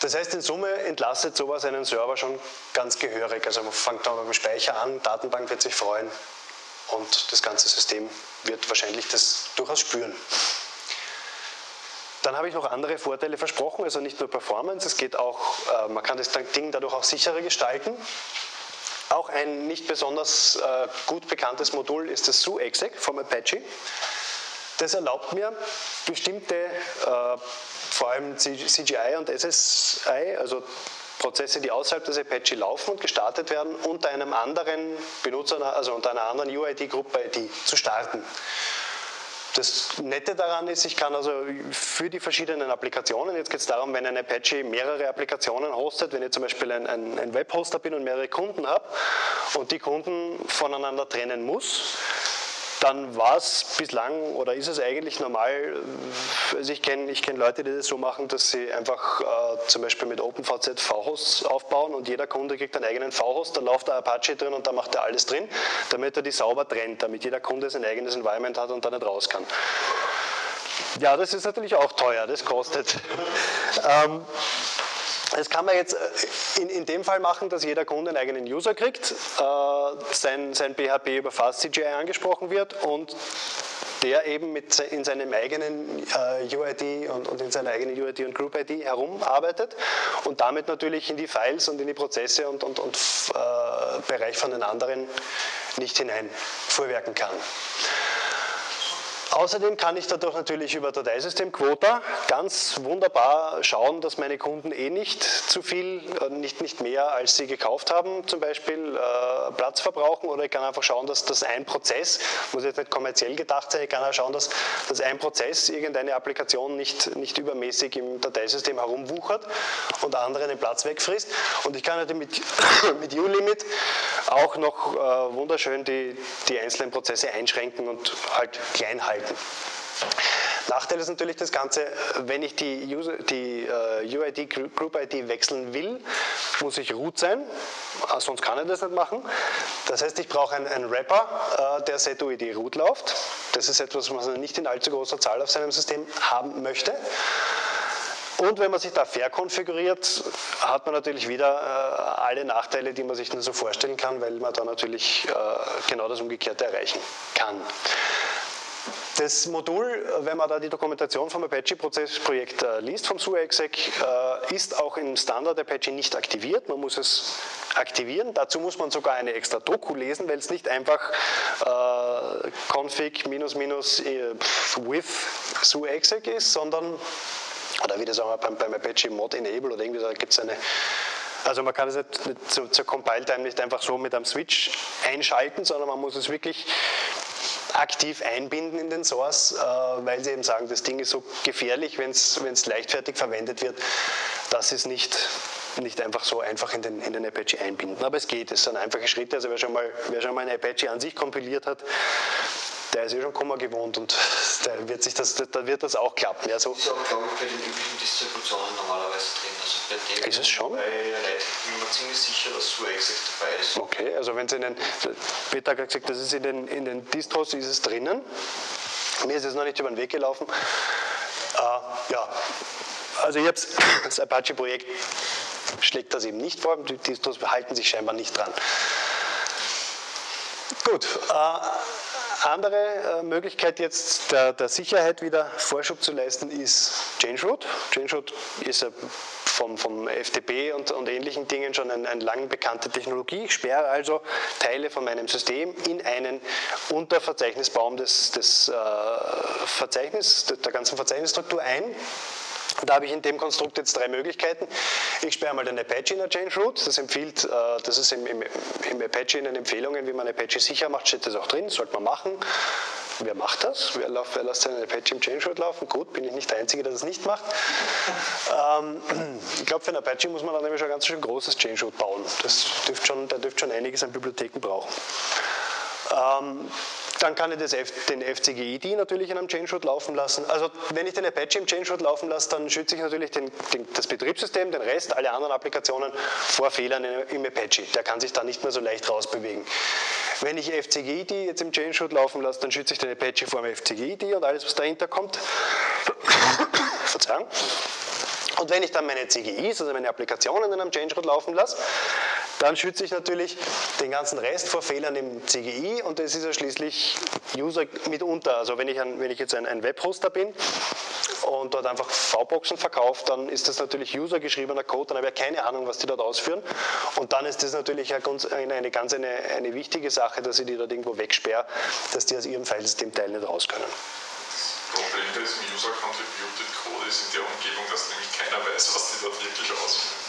Das heißt, in Summe entlastet sowas einen Server schon ganz gehörig. Also man fängt dann beim Speicher an, Datenbank wird sich freuen und das ganze System wird wahrscheinlich das durchaus spüren. Dann habe ich noch andere Vorteile versprochen, also nicht nur Performance, es geht auch, äh, man kann das Ding dadurch auch sicherer gestalten. Auch ein nicht besonders äh, gut bekanntes Modul ist das SUEXEC vom Apache. Das erlaubt mir, bestimmte, äh, vor allem CGI und SSI, also Prozesse, die außerhalb des Apache laufen und gestartet werden, unter einem anderen Benutzer, also unter einer anderen UID-Gruppe-ID zu starten. Das Nette daran ist, ich kann also für die verschiedenen Applikationen, jetzt geht es darum, wenn ein Apache mehrere Applikationen hostet, wenn ich zum Beispiel ein, ein, ein Webhoster bin und mehrere Kunden habe und die Kunden voneinander trennen muss, dann war es bislang oder ist es eigentlich normal, also ich kenne ich kenn Leute, die das so machen, dass sie einfach äh, zum Beispiel mit OpenVZ V-Hosts aufbauen und jeder Kunde kriegt einen eigenen V-Host, da läuft der Apache drin und da macht er alles drin, damit er die sauber trennt, damit jeder Kunde sein eigenes Environment hat und da nicht raus kann. Ja, das ist natürlich auch teuer, das kostet. ähm, das kann man jetzt äh, in, in, dem Fall machen, dass jeder Kunde einen eigenen User kriegt, äh, sein, sein PHP über FastCGI angesprochen wird und der eben mit in seinem eigenen äh, UID und, und, in seiner eigenen UID und Group ID herumarbeitet und damit natürlich in die Files und in die Prozesse und, und, und äh, Bereich von den anderen nicht hinein vorwerken kann. Außerdem kann ich dadurch natürlich über Dateisystem Quota ganz wunderbar schauen, dass meine Kunden eh nicht zu viel, äh, nicht, nicht mehr als sie gekauft haben, zum Beispiel äh, Platz verbrauchen. Oder ich kann einfach schauen, dass das ein Prozess, muss jetzt nicht kommerziell gedacht sein, ich kann auch schauen, dass, dass ein Prozess irgendeine Applikation nicht, nicht übermäßig im Dateisystem herumwuchert und andere den Platz wegfrisst. Und ich kann halt mit, mit U-Limit auch noch äh, wunderschön die, die einzelnen Prozesse einschränken und halt klein halten halten. Nachteil ist natürlich das Ganze, wenn ich die, User, die uh, UID, Group ID wechseln will, muss ich root sein, ah, sonst kann ich das nicht machen. Das heißt, ich brauche einen, einen Wrapper, uh, der setuid root läuft. Das ist etwas, was man nicht in allzu großer Zahl auf seinem System haben möchte. Und wenn man sich da verkonfiguriert, hat man natürlich wieder äh, alle Nachteile, die man sich nur so vorstellen kann, weil man da natürlich äh, genau das Umgekehrte erreichen kann. Das Modul, wenn man da die Dokumentation vom Apache-Prozessprojekt äh, liest, vom SUEXEC, äh, ist auch im Standard Apache nicht aktiviert. Man muss es aktivieren. Dazu muss man sogar eine extra Doku lesen, weil es nicht einfach äh, config minus minus äh, with SUEXEC ist, sondern, oder wie das auch beim, beim Apache Mod Enable oder irgendwie, da gibt es eine also man kann es nicht zur, zur Compile-Time nicht einfach so mit einem Switch einschalten, sondern man muss es wirklich aktiv einbinden in den Source, äh, weil sie eben sagen, das Ding ist so gefährlich, wenn es leichtfertig verwendet wird, dass es nicht nicht einfach so einfach in den, in den Apache einbinden. Aber es geht, es sind einfache Schritte. Also wer schon mal, wer schon mal ein Apache an sich kompiliert hat, der ist eh schon Komma gewohnt und da wird, sich das, da wird das auch klappen. Ja, so. Das ist auch, glaube ich, bei den üblichen Distributionen normalerweise drin. Also bei dem ist es schon? Bei Red bin ich mir ziemlich sicher, dass SUEXEC dabei ist. Okay, also wenn es in den, Peter hat gesagt, das ist in den, in den Distros ist es drinnen. Mir ist es noch nicht über den Weg gelaufen. Äh, ja, also ich habe das Apache-Projekt schlägt das eben nicht vor, die Distros halten sich scheinbar nicht dran. Gut, äh, andere äh, Möglichkeit jetzt der, der, Sicherheit wieder Vorschub zu leisten ist Changeroot. Changeroot ist vom, vom FTP und, und, ähnlichen Dingen schon eine ein lang bekannte Technologie. Ich sperre also Teile von meinem System in einen Unterverzeichnisbaum des, des äh, Verzeichnis, der ganzen Verzeichnisstruktur ein da habe ich in dem Konstrukt jetzt drei Möglichkeiten. Ich sperre mal den Apache in der Change Root. Das empfiehlt, äh, das ist im, im, im, Apache in den Empfehlungen, wie man Apache sicher macht, steht das auch drin, sollte man machen. Wer macht das? Wer, wer lässt seinen Apache im Change Root laufen? Gut, bin ich nicht der Einzige, der das nicht macht. Ähm, ich glaube, für einen Apache muss man dann nämlich schon ein ganz schön großes Change Root bauen. Das dürfte schon, der dürfte schon einiges an Bibliotheken brauchen. Ähm, dann kann ich das F, den FCGID natürlich in einem Change-Root laufen lassen. Also wenn ich den Apache im Change-Root laufen lasse, dann schütze ich natürlich den, den, das Betriebssystem, den Rest, alle anderen Applikationen vor Fehlern im Apache. Der kann sich da nicht mehr so leicht rausbewegen. Wenn ich FCGID jetzt im Change-Root laufen lasse, dann schütze ich den Apache vor dem FCGID und alles, was dahinter kommt. Verzeihung. Und wenn ich dann meine CGIs, also meine Applikationen in einem Change Root laufen lasse, dann schütze ich natürlich den ganzen Rest vor Fehlern im CGI und das ist ja schließlich User mitunter. Also wenn ich, ein, wenn ich jetzt ein, ein Webhoster bin und dort einfach V-Boxen verkaufe, dann ist das natürlich usergeschriebener Code, dann habe ich ja keine Ahnung, was die dort ausführen. Und dann ist das natürlich eine, eine ganz eine, eine wichtige Sache, dass ich die dort irgendwo wegsperre, dass die aus ihrem Filesystem-Teil nicht raus können. Problem des User-Contributed Code ist in der Umgebung, dass nämlich keiner weiß, was die dort wirklich ausführen.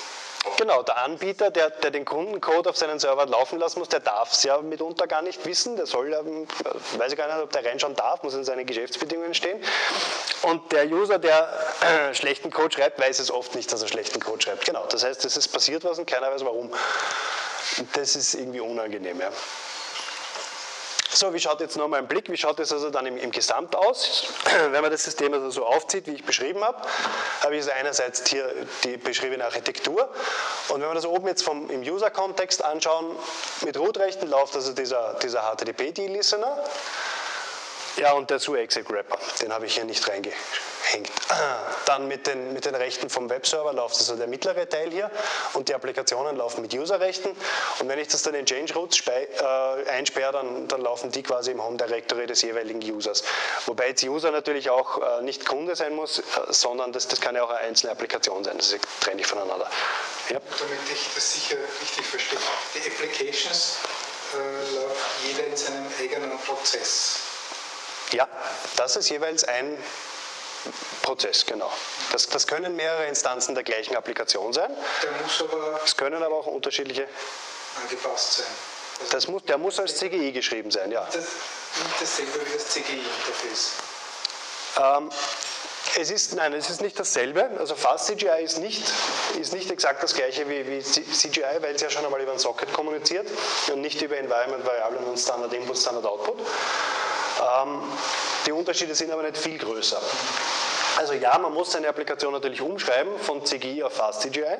Genau, der Anbieter, der, der, den Kundencode auf seinen Server laufen lassen muss, der darf es ja mitunter gar nicht wissen. Der soll, ähm, weiß ich gar nicht, ob der reinschauen darf, muss in seinen Geschäftsbedingungen stehen. Und der User, der äh, schlechten Code schreibt, weiß es oft nicht, dass er schlechten Code schreibt. Genau, das heißt, es ist passiert was und keiner weiß warum. Das ist irgendwie unangenehm. Ja. So, wie schaut jetzt nochmal ein Blick, wie schaut es also dann im, im, Gesamt aus? Wenn man das System also so aufzieht, wie ich beschrieben habe, habe ich also einerseits hier die beschriebene Architektur. Und wenn wir das oben jetzt vom, im User-Kontext anschauen, mit Root-Rechten läuft also dieser, dieser HTTP-D-Listener ja, und der SUEXEC-Wrapper, den habe ich hier nicht reingehängt. Dann mit den, mit den Rechten vom Webserver läuft also der mittlere Teil hier und die Applikationen laufen mit User-Rechten. Und wenn ich das dann in Change Routes äh, einsperre, dann, dann laufen die quasi im Home Directory des jeweiligen Users. Wobei jetzt User natürlich auch äh, nicht Kunde sein muss, äh, sondern das, das kann ja auch eine einzelne Applikation sein. Das trenne voneinander. Ja. Damit ich das sicher richtig verstehe. Die Applications äh, läuft jeder in seinem eigenen Prozess. Ja, das ist jeweils ein Prozess, genau. Das, das, können mehrere Instanzen der gleichen Applikation sein. Der muss aber. Es können aber auch unterschiedliche. Angepasst sein. Also das muss, der muss als CGI geschrieben sein, ja. Das, nicht dasselbe wie das CGI-Interface. Ähm, es ist, nein, es ist nicht dasselbe. Also Fast CGI ist nicht, ist nicht exakt das gleiche wie, wie CGI, weil es ja schon einmal über ein Socket kommuniziert und nicht über Environment Variablen und Standard Input, Standard Output. Ähm, die Unterschiede sind aber nicht viel größer. Also ja, man muss seine Applikation natürlich umschreiben von CGI auf FastCGI,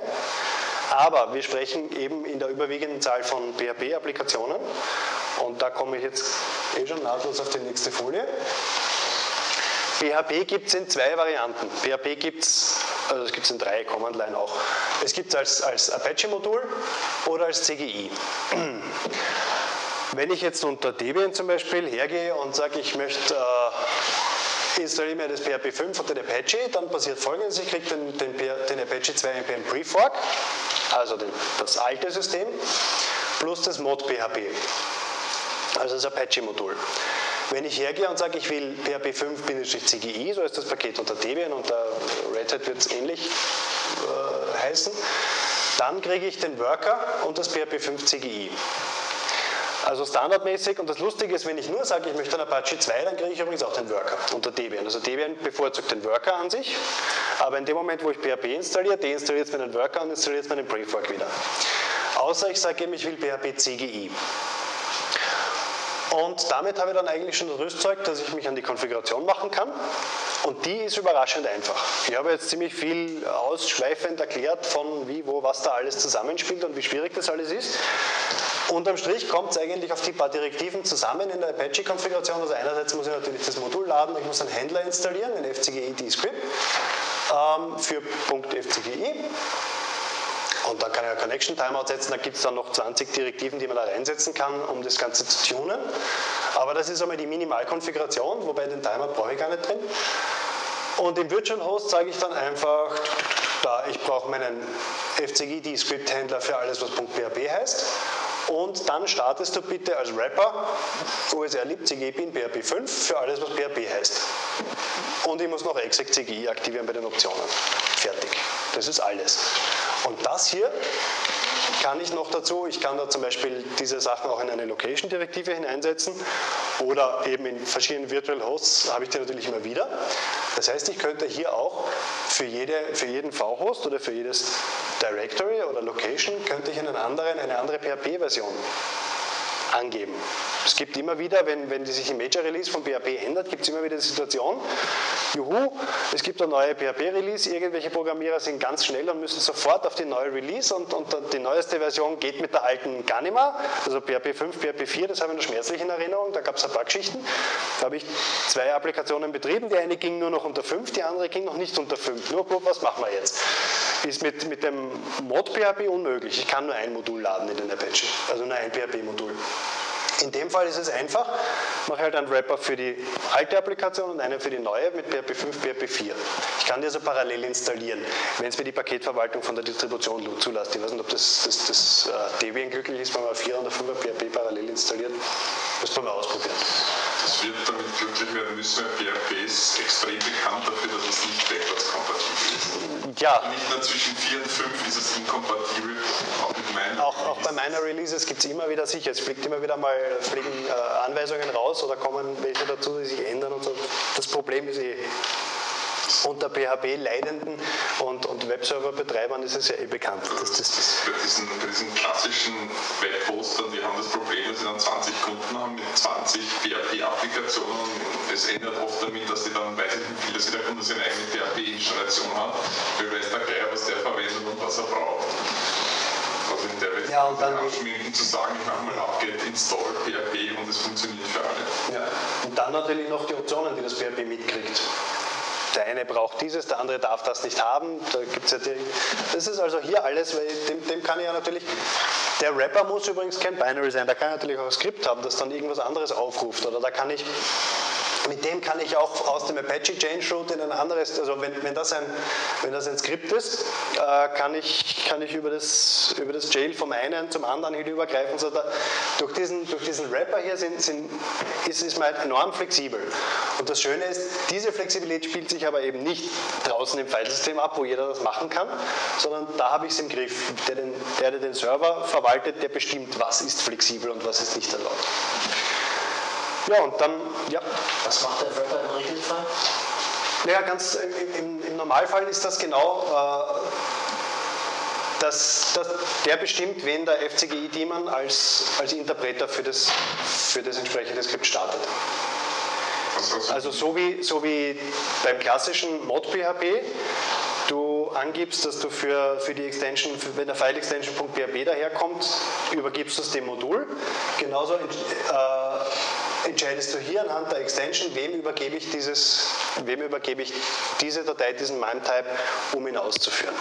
aber wir sprechen eben in der überwiegenden Zahl von PHP-Applikationen und da komme ich jetzt eh schon nahtlos auf die nächste Folie. PHP gibt es in zwei Varianten. PHP gibt es, also es gibt es in drei Command Line auch. Es gibt es als, als Apache-Modul oder als CGI. Wenn ich jetzt unter Debian zum Beispiel hergehe und sage, ich möchte äh, installiere mir das PHP 5 und den Apache, dann passiert folgendes, ich kriege den, den, den, Apache 2 NPM Prefork, also den, das alte System, plus das Mod PHP, also das Apache-Modul. Wenn ich hergehe und sage, ich will PHP 5-CGI, so ist das Paket unter Debian, unter Red Hat wird es ähnlich äh, heißen, dann kriege ich den Worker und das PHP 5 CGI. Also standardmäßig, und das Lustige ist, wenn ich nur sage, ich möchte einen Apache 2, dann kriege ich übrigens auch den Worker unter Debian. Also Debian bevorzugt den Worker an sich, aber in dem Moment, wo ich PHP installiere, deinstalliert es mir den Worker und installiert es mir den Prefork wieder. Außer ich sage eben, ich will PHP CGI. Und damit habe ich dann eigentlich schon das Rüstzeug, dass ich mich an die Konfiguration machen kann. Und die ist überraschend einfach. Ich habe jetzt ziemlich viel ausschweifend erklärt von wie, wo, was da alles zusammenspielt und wie schwierig das alles ist. Unterm Strich kommt es eigentlich auf die paar Direktiven zusammen in der Apache-Konfiguration. Also einerseits muss ich natürlich das Modul laden, ich muss einen Händler installieren, den FCGI D-Script ähm, für .fcgi. Und dann kann ich ein Connection Timeout setzen, da gibt es dann noch 20 Direktiven, die man da reinsetzen kann, um das Ganze zu tunen. Aber das ist einmal die Minimalkonfiguration, wobei den Timer brauche ich gar nicht drin. Und im Virtual Host sage ich dann einfach, da ich brauche meinen FCGD-Script-Händler für alles, was .php heißt. Und dann startest du bitte als Wrapper OSR lib CGI in PHP 5 für alles, was PHP heißt. Und ich muss noch exec CGI aktivieren bei den Optionen. Fertig. Das ist alles. Und das hier kann ich noch dazu, ich kann da zum Beispiel diese Sachen auch in eine Location-Direktive hineinsetzen oder eben in verschiedenen Virtual Hosts habe ich die natürlich immer wieder. Das heißt, ich könnte hier auch für, jede, für jeden V-Host oder für jedes Directory oder Location könnte ich einen anderen, eine andere PHP-Version angeben. Es gibt immer wieder, wenn, wenn die sich im Major Release von PHP ändert, gibt es immer wieder die Situation, juhu, es gibt eine neue PHP-Release, irgendwelche Programmierer sind ganz schnell und müssen sofort auf die neue Release und, und die neueste Version geht mit der alten gar nicht mehr, also PHP 5, PHP 4, das habe ich noch schmerzlich in Erinnerung, da gab es ein paar Geschichten, da habe ich zwei Applikationen betrieben, die eine ging nur noch unter 5, die andere ging noch nicht unter 5, nur was machen wir jetzt? Ist mit, mit dem Mod PHP unmöglich, ich kann nur ein Modul laden in den Apache, also nur ein PHP-Modul. In dem Fall ist es einfach, mache halt einen Wrapper für die alte Applikation und einen für die neue mit PHP 5, PHP 4. Ich kann die also parallel installieren, wenn es mir die Paketverwaltung von der Distribution zulässt. Ich weiß nicht, ob das, das, das uh, Debian glücklich ist, wenn man 4 oder 5 PHP parallel installiert. Das können wir ausprobieren. Das wird damit glücklich werden müssen, weil PHP ist extrem bekannt dafür, dass es nicht backwards kompatibel ist. Ja. Nicht nur zwischen 4 und 5 ist es inkompatibel, auch auch, auch bei meiner Releases gibt es immer wieder sicher, es fliegt immer wieder mal fliegen äh, Anweisungen raus oder kommen welche dazu, die sich ändern und so. Das Problem ist eh, unter PHP-Leidenden und, und Webserver-Betreibern ist es ja eh bekannt. Dass das, das bei, diesen, bei diesen klassischen Webpostern, die haben das Problem, dass sie dann 20 Kunden haben mit 20 PHP-Applikationen und es ändert oft damit, dass sie dann, weiß ich nicht, wie, dass jeder Kunde seine eigene PHP-Installation hat, weil weiß der gleich, was der verwendet und was er braucht. Also in der Welt Ja, und dann- abschminken zu sagen, ich mache mal upget install PHP und es funktioniert für alle. Ja. Und dann natürlich noch die Optionen, die das PHP mitkriegt. Der eine braucht dieses, der andere darf das nicht haben. Da gibt's ja die, das ist also hier alles, weil dem, dem kann ich ja natürlich. Der Wrapper muss übrigens kein Binary sein, da kann ich natürlich auch ein Skript haben, das dann irgendwas anderes aufruft. Oder da kann ich. Mit dem kann ich auch aus dem Apache Change Root in ein anderes, also wenn, wenn, das, ein, wenn das ein Skript ist, äh, kann, ich, kann ich über das, über das Jail vom einen zum anderen hinübergreifen. So da, durch, diesen, durch diesen Wrapper hier sind, sind, ist, ist man halt enorm flexibel. Und das Schöne ist, diese Flexibilität spielt sich aber eben nicht draußen im Filesystem ab, wo jeder das machen kann, sondern da habe ich es im Griff. Der den, der, der den Server verwaltet, der bestimmt, was ist flexibel und was ist nicht erlaubt. Ja, und dann, ja, Was macht der Wrapper im Regelfall? naja, ganz im, im, im Normalfall ist das genau, äh, dass, dass der bestimmt, wen der FCGI-Daemon als, als Interpreter für das, für das entsprechende Skript startet. Also, Also so wie, so wie beim klassischen Mod-PHP, du angibst, dass du für, für die Extension, für, wenn der File-Extension.php daherkommt, übergibst du es dem Modul. Genauso äh, entscheidest du hier anhand der Extension, wem übergebe ich, dieses, wem übergebe ich diese Datei, diesen MIME-Type, um ihn auszuführen.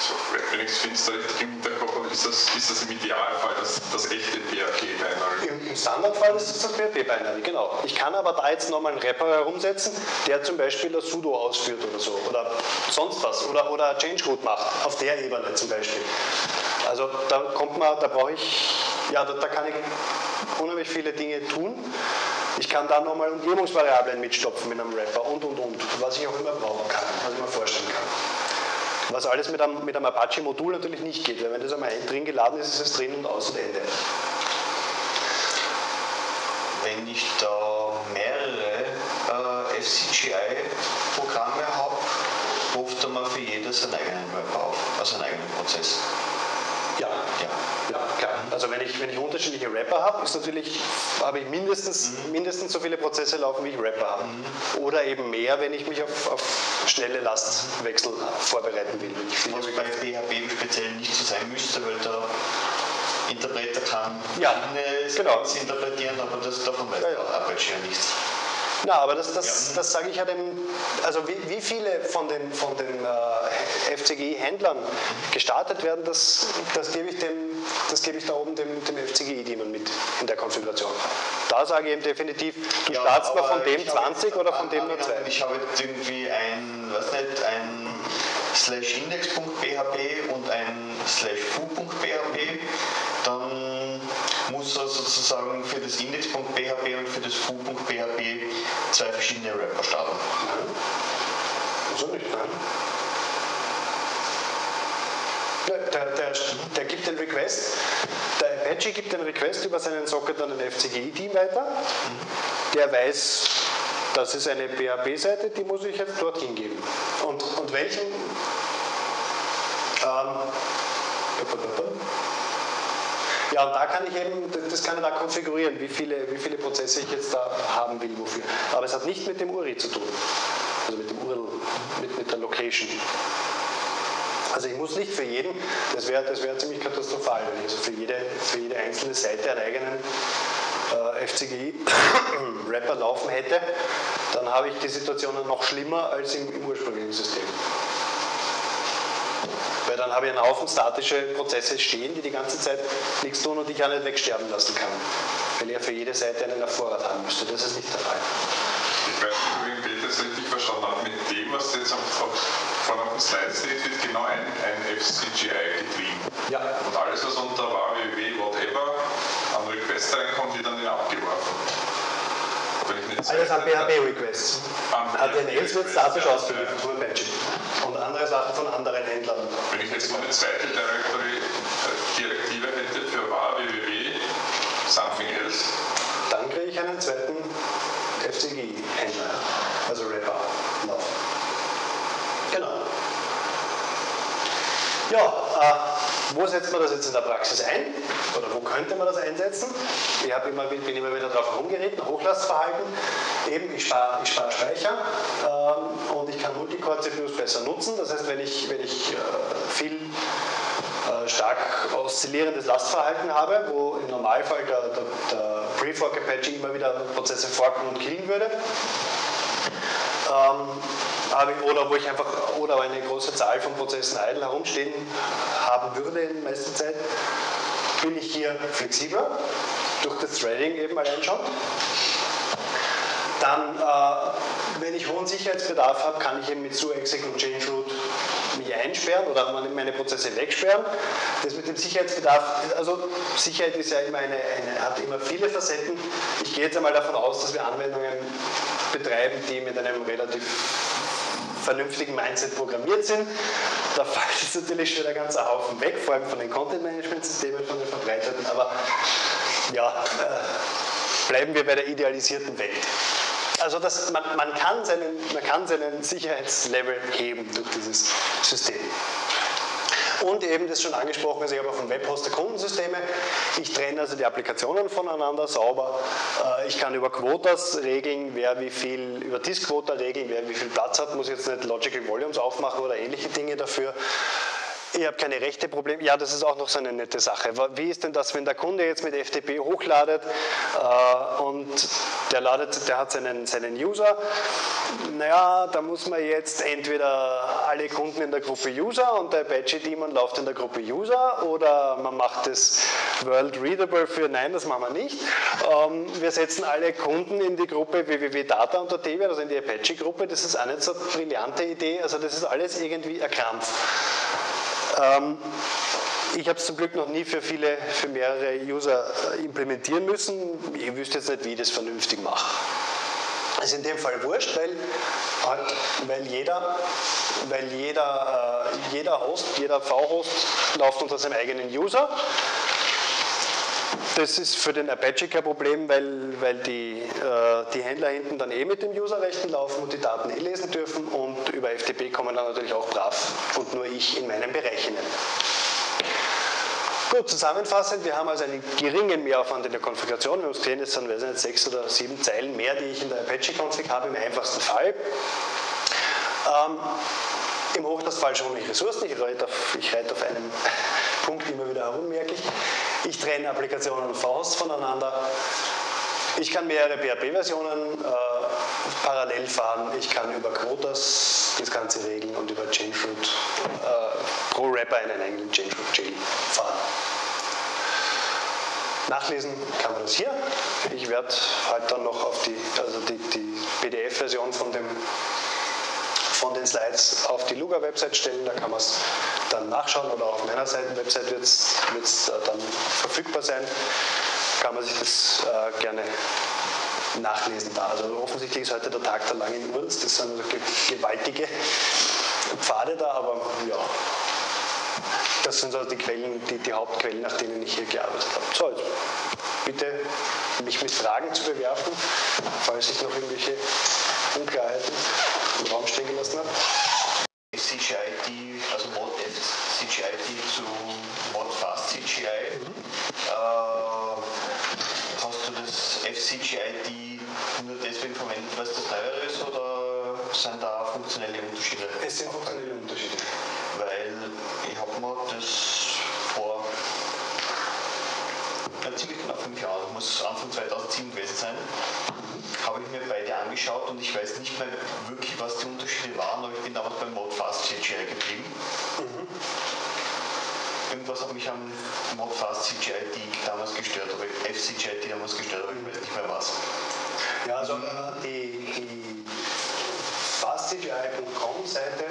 So, wenn ich es finster richtig im Hinterkopf habe, ist das, ist das im Idealfall das, das echte PHP-Binary. Im, Im Standardfall ist es das PHP-Binary, genau. Ich kann aber da jetzt nochmal einen Wrapper herumsetzen, der zum Beispiel das Sudo ausführt oder so. Oder sonst was. Oder, oder Change Root macht, auf der Ebene zum Beispiel. Also da kommt man, da brauche ich, ja, da, da kann ich unheimlich viele Dinge tun. Ich kann da nochmal Umgebungsvariablen mitstopfen mit einem Wrapper und und und, was ich auch immer brauchen kann, was ich mir vorstellen kann. Was alles mit einem, einem Apache-Modul natürlich nicht geht, weil wenn das einmal drin geladen ist, ist es drin und aus und Ende. Wenn ich da mehrere äh, FCGI-Programme habe, ruft er mal für jedes seinen eigenen Wrapper auf, also einen eigenen Prozess. Ja, Ja. ja, klar. Also wenn ich, wenn ich unterschiedliche Rapper habe, ist natürlich, habe ich mindestens, mindestens so viele Prozesse laufen, wie ich Rapper habe. Oder eben mehr, wenn ich mich auf, auf schnelle Lastwechsel vorbereiten will. Was bei PHP im Speziellen nicht so sein müsste, weil der Interpreter kann Ja, genau. Interpretieren, aber das, davon weiß Ja, ja. Apache ja nichts. Na, aber das, das, das sage ich ja dem, also wie, wie viele von den, von den äh, FCGI-Händlern gestartet werden, das, das gebe ich, dem, das gebe ich da oben dem, dem FCGI-Demon mit in der Konfiguration. Da sage ich ihm definitiv, du Ja, startst mal von dem ich habe 20 jetzt oder von dem nur angenommen, 2. Ich habe jetzt irgendwie ein, weiß nicht, ein slash index.php und ein slash foo.php, dann muss er sozusagen für das index.php und für das foo.php zwei verschiedene Wrapper starten. So nicht, nein. Der, der, der gibt den Request, der Apache gibt den Request über seinen Socket an den FCGI-Team weiter. Der weiß, das ist eine PHP-Seite, die muss ich jetzt dort hingeben. Und, und welchen. Ähm, ja, und da kann ich eben, das kann ich da konfigurieren, wie viele, wie viele Prozesse ich jetzt da haben will, wofür. Aber es hat nicht mit dem URI zu tun. Also mit dem URL, mit, mit der Location. Also ich muss nicht für jeden, das wäre das wär ziemlich katastrophal, wenn ich also für jede, für jede einzelne Seite einen eigenen äh, FCGI-Wrapper laufen hätte, dann habe ich die Situation noch schlimmer als im, im ursprünglichen System. Weil dann habe ich einen Haufen statische Prozesse stehen, die die ganze Zeit nichts tun und ich auch nicht wegsterben lassen kann. Weil ich ja für jede Seite einen Vorrat haben müsste. Das ist nicht der Fall. Ich weiß nicht, ob ich das richtig verstanden habe. Mit dem, was jetzt auf, auf, vorne auf dem Slide steht, wird genau ein, ein FCGI getrieben. Ja. Und alles, was unter war, www, whatever, reinkommt, wird dann den abgeworfen. Alles an PHP-Requests. HTMLs wird statisch ausgeliefert von Apache. Und andere Sachen von anderen Händlern. Wenn ich jetzt noch eine zweite Directory, äh, Direktive hätte für war www, something else, Dann kriege ich einen zweiten FCG-Händler, also Rapper, laufen. Genau. Ja, äh, wo setzt man das jetzt in der Praxis ein? Oder wo könnte man das einsetzen? Ich immer, bin immer wieder darauf herumgeritten, Hochlastverhalten. Eben, ich spare ich spar Speicher ähm, und ich kann Multicore-CPUs besser nutzen. Das heißt, wenn ich, wenn ich äh, viel äh, stark oszillierendes Lastverhalten habe, wo im Normalfall der, der, der Prefork Apache immer wieder Prozesse forken und killen würde. Ähm, oder wo ich einfach oder eine große Zahl von Prozessen idle herumstehen haben würde in der meisten Zeit, bin ich hier flexibler durch das Threading eben allein schon. Dann, äh, wenn ich hohen Sicherheitsbedarf habe, kann ich eben mit SUEXEC und Change Root mich einsperren oder meine Prozesse wegsperren. Das mit dem Sicherheitsbedarf, also Sicherheit ist ja immer eine, eine, hat immer viele Facetten. Ich gehe jetzt einmal davon aus, dass wir Anwendungen betreiben, die mit einem relativ vernünftigen Mindset programmiert sind. Da fällt jetzt natürlich schon der ganze Haufen weg, vor allem von den Content-Management-Systemen, von den verbreiteten, aber ja, äh, bleiben wir bei der idealisierten Welt. Also das, man, man, kann seinen, man kann seinen Sicherheitslevel heben durch dieses System. Und eben das schon angesprochen, also ich habe von Webhoster Kundensysteme. Ich trenne also die Applikationen voneinander sauber. Äh, Ich kann über Quotas regeln, wer wie viel, über Disk-Quota regeln, wer wie viel Platz hat, muss jetzt nicht Logical Volumes aufmachen oder ähnliche Dinge dafür. Ich habe keine rechte Probleme. Ja, das ist auch noch so eine nette Sache. Wie ist denn das, wenn der Kunde jetzt mit FTP hochladet äh, und der, ladet, der hat seinen, seinen User? Naja, da muss man jetzt entweder alle Kunden in der Gruppe User und der Apache-Daemon läuft in der Gruppe User oder man macht es World Readable für Nein, das machen wir nicht. Ähm, wir setzen alle Kunden in die Gruppe www.data unter TV, also in die Apache-Gruppe. Das ist auch nicht so eine brillante Idee. Also das ist alles irgendwie ein Krampf. Ähm, ich habe es zum Glück noch nie für viele, für mehrere User äh, implementieren müssen. Ich wüsste jetzt nicht, wie ich das vernünftig mache. Das ist in dem Fall wurscht, weil, halt, weil jeder, weil jeder, äh, jeder Host, jeder V-Host läuft unter seinem eigenen User. Das ist für den Apache kein Problem, weil, weil die, äh, die Händler hinten dann eh mit dem Userrechten laufen und die Daten eh lesen dürfen und über FTP kommen dann natürlich auch brav und nur ich in meinem Bereich. Gut, zusammenfassend, wir haben also einen geringen Mehraufwand in der Konfiguration. Wir haben es gesehen, es sind nicht, sechs oder sieben Zeilen mehr, die ich in der Apache-Config habe, im einfachsten Fall. Ähm, Im Hochlastfall schone ich Ressourcen, ich reite auf, ich reite auf einem Punkt immer wieder herum, merke ich. Ich trenne Applikationen und VHosts voneinander. Ich kann mehrere PHP-Versionen äh, parallel fahren. Ich kann über Quotas das Ganze regeln und über Changeroot äh, pro Rapper einen eigenen Changeroot Jail fahren. Nachlesen kann man das hier. Ich werde halt dann noch auf die, also die, die PDF-Version von, von den Slides auf die Luga-Website stellen. Da kann man es dann nachschauen oder auf meiner Seite, Website wird es dann verfügbar sein. Kann man sich das äh, gerne nachlesen da. Also offensichtlich ist heute der Tag der langen Uhren. Das sind also gewaltige Pfade da, aber ja, das sind also die Quellen, die, die Hauptquellen, nach denen ich hier gearbeitet habe. So, jetzt bitte mich mit Fragen zu bewerfen, falls ich noch irgendwelche Unklarheiten im Raum stehen gelassen habe. CGI, also Mod CGI zu Mod Fast CGI. Mhm. Äh, hast du das FCGID nur deswegen verwendet, weil es das neuere ist oder sind da funktionelle Unterschiede? Es sind funktionelle Unterschiede weil ich habe mir das vor ja, Jahren, muss Anfang 2007 gewesen sein, habe ich mir beide angeschaut und ich weiß nicht mehr wirklich, was die Unterschiede waren, aber ich bin damals beim Modfast CGI geblieben. Mhm. Irgendwas hat mich am Modfast CGI damals gestört, aber FCGI damals gestört, aber ich weiß nicht mehr was. Ja, also die, die fastcgi.com Seite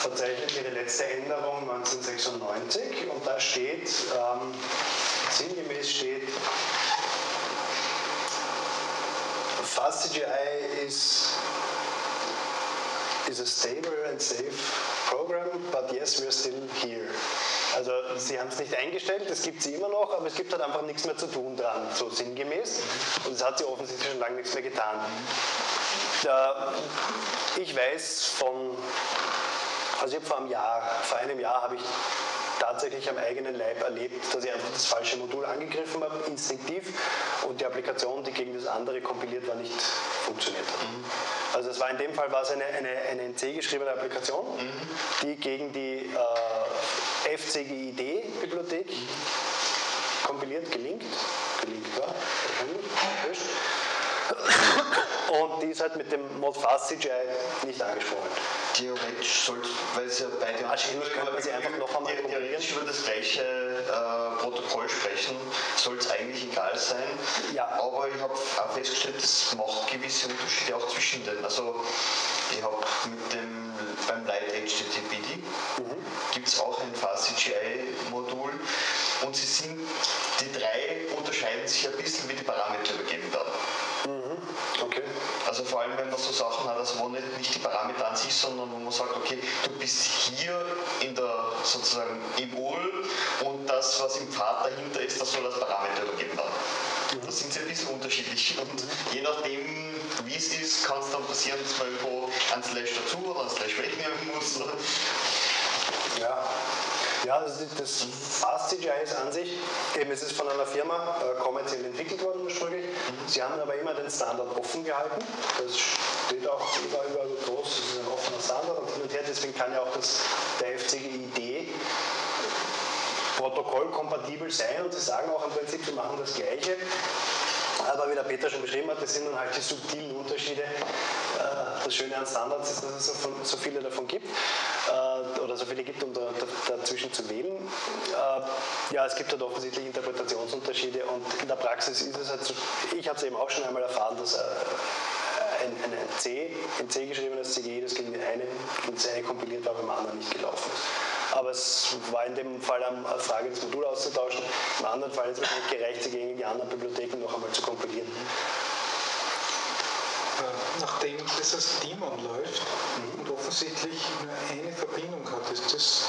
verzeichnet ihre letzte Änderung 1996 und da steht, ähm, sinngemäß steht, FastCGI is, is a stable and safe program, but yes, we're still here. Also sie haben es nicht eingestellt, es gibt sie immer noch, aber es gibt halt einfach nichts mehr zu tun dran, so sinngemäß. Und es hat sie offensichtlich schon lange nichts mehr getan. Da, ich weiß von also ich habe vor einem Jahr, vor einem Jahr habe ich tatsächlich am eigenen Leib erlebt, dass ich einfach das falsche Modul angegriffen habe, instinktiv, und die Applikation, die gegen das andere kompiliert war, nicht funktioniert hat. Mhm. Also es war in dem Fall war es eine, eine, eine in C geschriebene Applikation, mhm. die gegen die äh, FCGID-Bibliothek mhm. kompiliert, gelinkt, gelinkt war, und die ist halt mit dem Mod Fast CGI nicht angesprochen theoretisch sollte, weil es ja beide Wahrscheinlich könnte man sie einfach noch einmal theoretisch über das gleiche äh, Protokoll sprechen, soll es eigentlich egal sein. Ja. Aber ich habe auch festgestellt, es macht gewisse Unterschiede auch zwischen den. Also ich habe mit dem beim Light HTTPD mhm. gibt es auch ein FastCGI-Modul und sie sind, die drei unterscheiden sich ein bisschen, wie die Parameter übergeben werden. Also vor allem, wenn man so Sachen hat, also wo nicht, nicht die Parameter an sich, sondern wo man sagt, okay, du bist hier in der sozusagen im URL und das, was im Pfad dahinter ist, das soll als Parameter übergeben werden. Mhm. Da sind sie ein bisschen unterschiedlich und je nachdem, wie es ist, kann es dann passieren, dass man irgendwo ein Slash dazu oder ein Slash wegnehmen muss. Ja. Ja, das, das Fast CGI ist an sich, eben es ist von einer Firma äh, kommerziell entwickelt worden ursprünglich. Sie haben aber immer den Standard offen gehalten. Das steht auch überall, überall groß, das ist ein offener Standard und hin und her, deswegen kann ja auch das, der FCG-ID protokollkompatibel sein und sie sagen auch im Prinzip, sie machen das Gleiche. Aber wie der Peter schon beschrieben hat, das sind dann halt die subtilen Unterschiede. Äh, das Schöne an Standards ist, dass es so viele davon gibt äh, oder so viele gibt, um dazwischen zu wählen. Äh, ja, es gibt halt offensichtlich Interpretationsunterschiede und in der Praxis ist es halt so, ich habe es eben auch schon einmal erfahren, dass ein, ein, C, ein C geschriebenes CGI, das gegen den einen, gegen das eine kompiliert war, beim anderen nicht gelaufen ist. Aber es war in dem Fall eine Frage, das Modul auszutauschen. Im anderen Fall ist es nicht gereicht, sie gegen die anderen Bibliotheken noch einmal zu kompilieren. Äh, nachdem das als Daemon läuft mhm. und offensichtlich nur eine Verbindung hat, ist das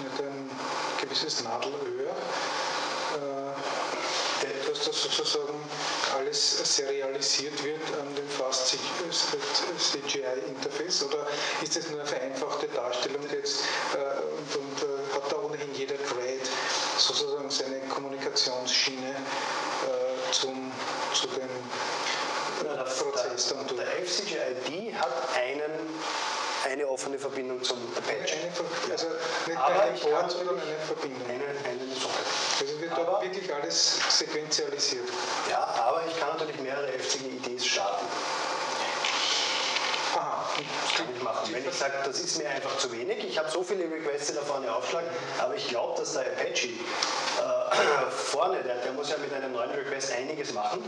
nicht ein gewisses Nadelöhr, äh, dass das sozusagen alles serialisiert wird an dem Fast CGI-Interface oder ist das nur eine vereinfachte Darstellung jetzt äh, und, und äh, hat da ohnehin jeder Trade sozusagen seine Kommunikationsschiene äh, zum, zu den ja, der, Prozess dann durch? Der FCGID hat einen eine offene Verbindung zum Patch. Eine, also nicht Aber ein Board, sondern eine Verbindung. Eine, eine Socket. Also wird aber, wirklich alles sequenzialisiert. Ja, aber ich kann natürlich mehrere FCG-IDs starten. Das kann ich machen. Wenn ich sage, das ist mir einfach zu wenig, ich habe so viele Requests, da vorne aufschlagen, aber ich glaube, dass der Apache äh, vorne, der, der, muss ja mit einem neuen Request einiges machen,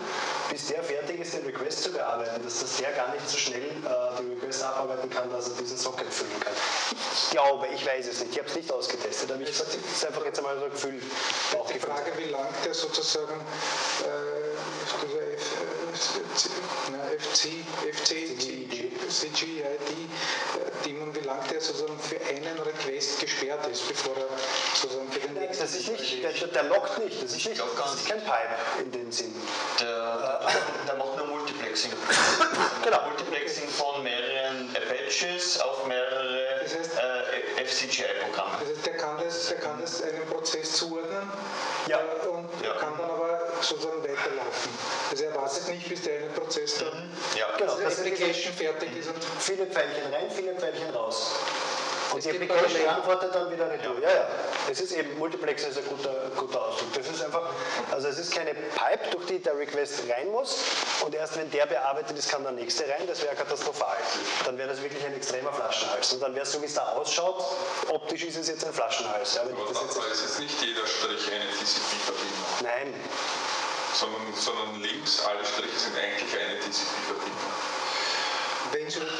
bis der fertig ist, den Request zu bearbeiten, dass, dass der gar nicht so schnell äh, die Request abarbeiten kann, dass er diesen Socket füllen kann. Ich glaube, ich weiß es nicht, ich habe es nicht ausgetestet, aber ich das ist einfach jetzt einmal so ein Gefühl. Die Frage, wie lang der sozusagen äh, FC, FC, CGID, Demon, wie lange der sozusagen für einen Request gesperrt ist, bevor er sozusagen für den nächsten. Das ist nicht, der, der lockt nicht, das ist, nicht, das ist kein Pipe in dem Sinn. Der, der, der macht nur Multiplexing. genau. Multiplexing von mehreren Apaches auf mehrere das heißt, äh, FCGI-Programme. Das heißt, der kann das, der kann das einem Prozess zuordnen ja. und ja. kann dann aber sozusagen weiterlaufen. Also er wartet nicht, bis der eine Prozess dann mhm. ja. genau, das Application fertig ist. Und viele Pfeilchen rein, viele Pfeilchen raus. Und die Application antwortet dann wieder retour. Ja. ja, ja. Es ist eben, Multiplex ist ein guter, guter Ausdruck. Das ist einfach, also es ist keine Pipe, durch die der Request rein muss und erst wenn der bearbeitet ist, kann der nächste rein. Das wäre katastrophal. Dann wäre das wirklich ein extremer Flaschenhals. Und dann wäre es so, wie es da ausschaut, optisch ist es jetzt ein Flaschenhals. Aber, Aber das ist jetzt nicht jeder Strich eine TCP-Verbindung. Nein. Sondern, sondern links alle Striche sind eigentlich eine TCP-Verbindung.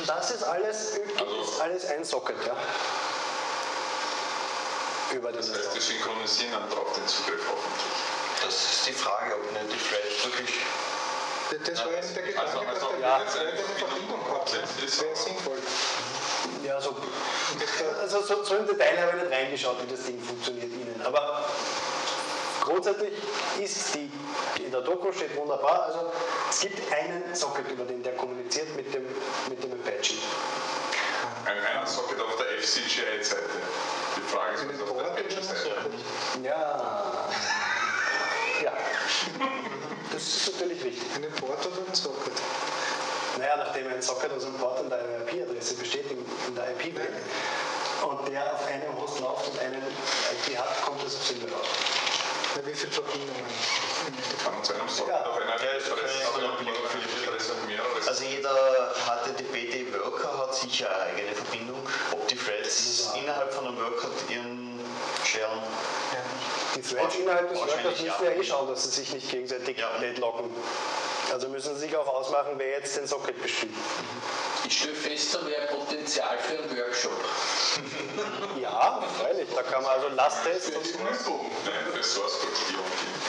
Das ist alles, also, ist alles ein Socket, ja. Über das heißt, wir synchronisieren dann drauf den Zugriff hoffentlich. Das ist die Frage, ob nicht die Thread wirklich. Das war eben der Gedanke, also, also, dass der ja, Thread eine Verbindung hat. Das wäre sinnvoll. Ja, so, also so, so im Detail habe ich nicht reingeschaut, wie das Ding funktioniert Ihnen. Aber grundsätzlich ist die, in der Doku steht wunderbar, also es gibt einen Socket, über den der kommuniziert mit dem, mit dem Apache. Ein, ein Socket auf der FCGI-Seite. Die Frage ist, was auf der Apache-Seite Ja. Ja. Das ist natürlich wichtig. Ein Port oder ein Socket? Naja, nachdem ein Socket aus einem Port und einer IP-Adresse besteht in, in der IP-Welt und der auf einem Host läuft und einen IP hat, kommt das auf Silber raus. Ja, wie viele Verbindungen? Kann Socket ja. auf einer Adresse Also jeder HTTP-Worker hat sicher eine eigene Verbindung. Ob die Threads ja. innerhalb von einem Worker ihren sharen. Ja. Die Threads innerhalb des Workers müssen ja eh schauen, dass sie sich nicht gegenseitig ja. deadlocken. Also müssen sie sich auch ausmachen, wer jetzt den Socket bespielt. Ich stelle fest, da wäre Potenzial für einen Workshop. ja, freilich. Da kann man also Lasttest und so. Nein, Code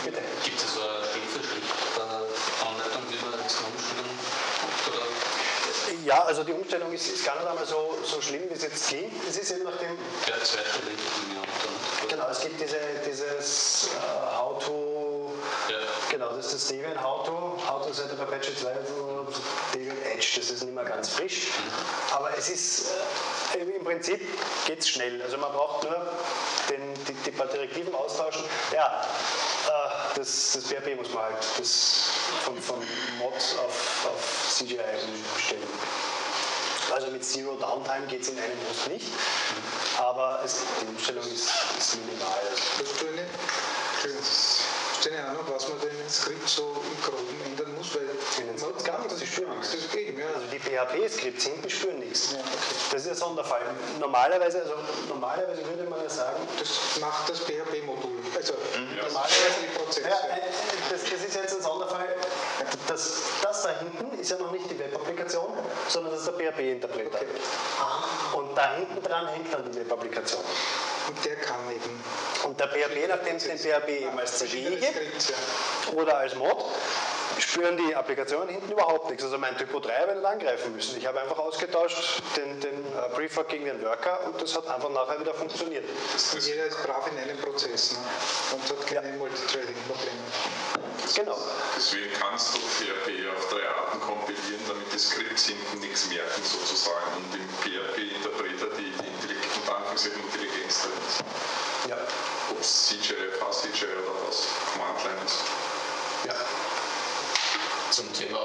Bitte. Gibt es so eine Schritt für Schritt Anleitung, wie man das umstellen ja, also die Umstellung ist, ist, gar nicht einmal so, so schlimm, wie es jetzt klingt. Es ist eben nach dem. Der zweite Link, Genau, es gibt diese, dieses uh, How to ja. Genau, das ist das Debian How to, How to Set up Apache 2 Debian Edge, das ist nicht mehr ganz frisch. Aber es ist, äh, im Prinzip geht es schnell. Also man braucht nur den, die, die paar Direktiven austauschen. Ja, äh, das, das PHP muss man halt das von, von Mod auf, auf CGI stellen. Also mit Zero Downtime geht es in einem Host nicht, aber es, die Umstellung ist, ist minimal. Eine? keine Ahnung, was man denn im Skript so im Groben ändern muss, weil Skript gar nichts, die spüren nichts. Ja. Also die PHP-Skripts hinten spüren nichts. Ja, okay. Das ist ein Sonderfall. Normalerweise, also normalerweise würde man ja sagen. Das macht das PHP-Modul. Also mhm. normalerweise die Prozess. Ja, äh, das, das, ist jetzt ein Sonderfall. Das, das da hinten ist ja noch nicht die Web-Applikation, sondern das ist der PHP-Interpreter. Okay. Und da hinten dran hängt dann die Web-Applikation. Und der kann eben. Und der PHP, nachdem es den PHP eben als CGI gibt oder als Mod, spüren die Applikationen hinten überhaupt nichts. Also mein Typo 3 habe ich nicht angreifen müssen. Ich habe einfach ausgetauscht den, den uh, Prefab gegen den Worker und das hat einfach nachher wieder funktioniert. Und jeder ist brav in einem Prozess ne? und hat keine ja. Multithreading-Probleme. Genau. Deswegen kannst du PHP auf drei Arten kompilieren, damit die Skripts hinten nichts merken sozusagen und im PHP-Interpreter die, die intelligenten Intelligenz drin ist. Ja. Ob es CJ, Fast CJ oder was, Command Line ist. Ja. Zum Thema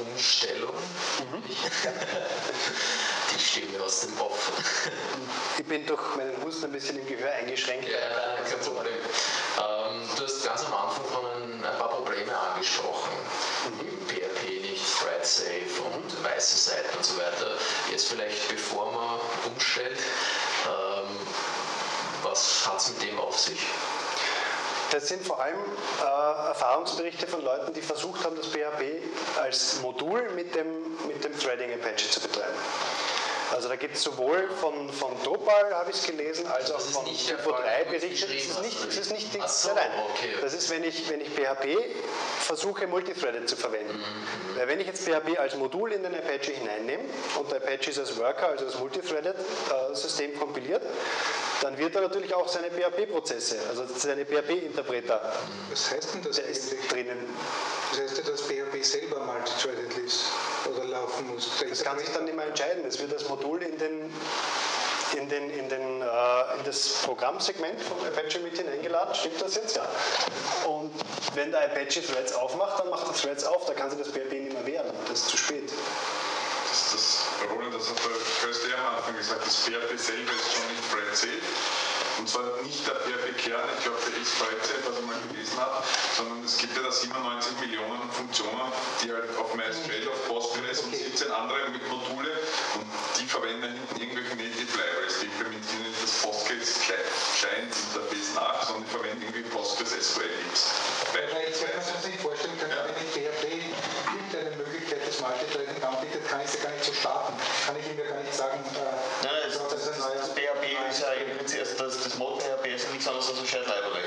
Umstellung. Mhm. Die Stimme aus dem Off. Ich bin durch meinen Husten ein bisschen im Gehör eingeschränkt. Ja, kein Problem. Ähm, du hast ganz am Anfang von ein, paar Probleme angesprochen. PHP nicht thread safe und weiße Seiten und so weiter. Jetzt vielleicht bevor man umstellt, ähm, was hat es mit dem auf sich? Das sind vor allem äh, Erfahrungsberichte von Leuten, die versucht haben, das PHP als Modul mit dem, mit dem Threading Apache zu betreiben. Also da gibt es sowohl von, von Drupal, habe ich es gelesen, als auch Das ist von Typo Fall, 3 den du berichtet. Das ist nicht, das ist nicht die, so, nein, nein. okay. Das ist, wenn ich, wenn ich PHP versuche, multithreaded zu verwenden. Weil wenn ich jetzt PHP als Modul in den Apache hineinnehme und der Apache ist als Worker, also als multithreaded äh, System kompiliert, dann wird er natürlich auch seine PHP-Prozesse, also seine PHP-Interpreter, Was heißt denn das der ist eigentlich? drinnen. Das heißt ja, dass PHP selber multithreaded ist oder laufen muss. Das kann sich dann nicht mehr entscheiden. Es wird als Modul in, den, in, den, in, den, äh, in das Programmsegment von Apache mit hineingeladen. Stimmt das jetzt? Ja. Und wenn der Apache Threads aufmacht, dann macht er Threads auf. Da kann sich das PHP nicht mehr wehren. Das ist zu spät. Das, das, Roland, das hat der Köster am Anfang gesagt, das PHP selber ist schon nicht thread safe. Und zwar nicht der PHP-Kern, ich glaube, der ist safe, was ich mal gelesen habe, sondern es gibt ja da 97 Millionen Funktionen, die halt auf MySQL, auf Postgres und 17 andere mit Module und die verwenden hinten irgendwelche Native Libraries, die implementieren nicht das Postgres Client Interface nach, sondern die verwenden irgendwie Postgres SQL Libs. Weil ich mir das nicht vorstellen, kann, wenn ich PHP irgendeine Möglichkeit des Multithreading anbietet, kann ich sie gar nicht so starten. Kann ich ihm ja gar nicht sagen, äh, Nein, das, das, das, das PHP ist ja im Prinzip, also das, das Mod PHP ist ja nichts anderes als ein Shared Library.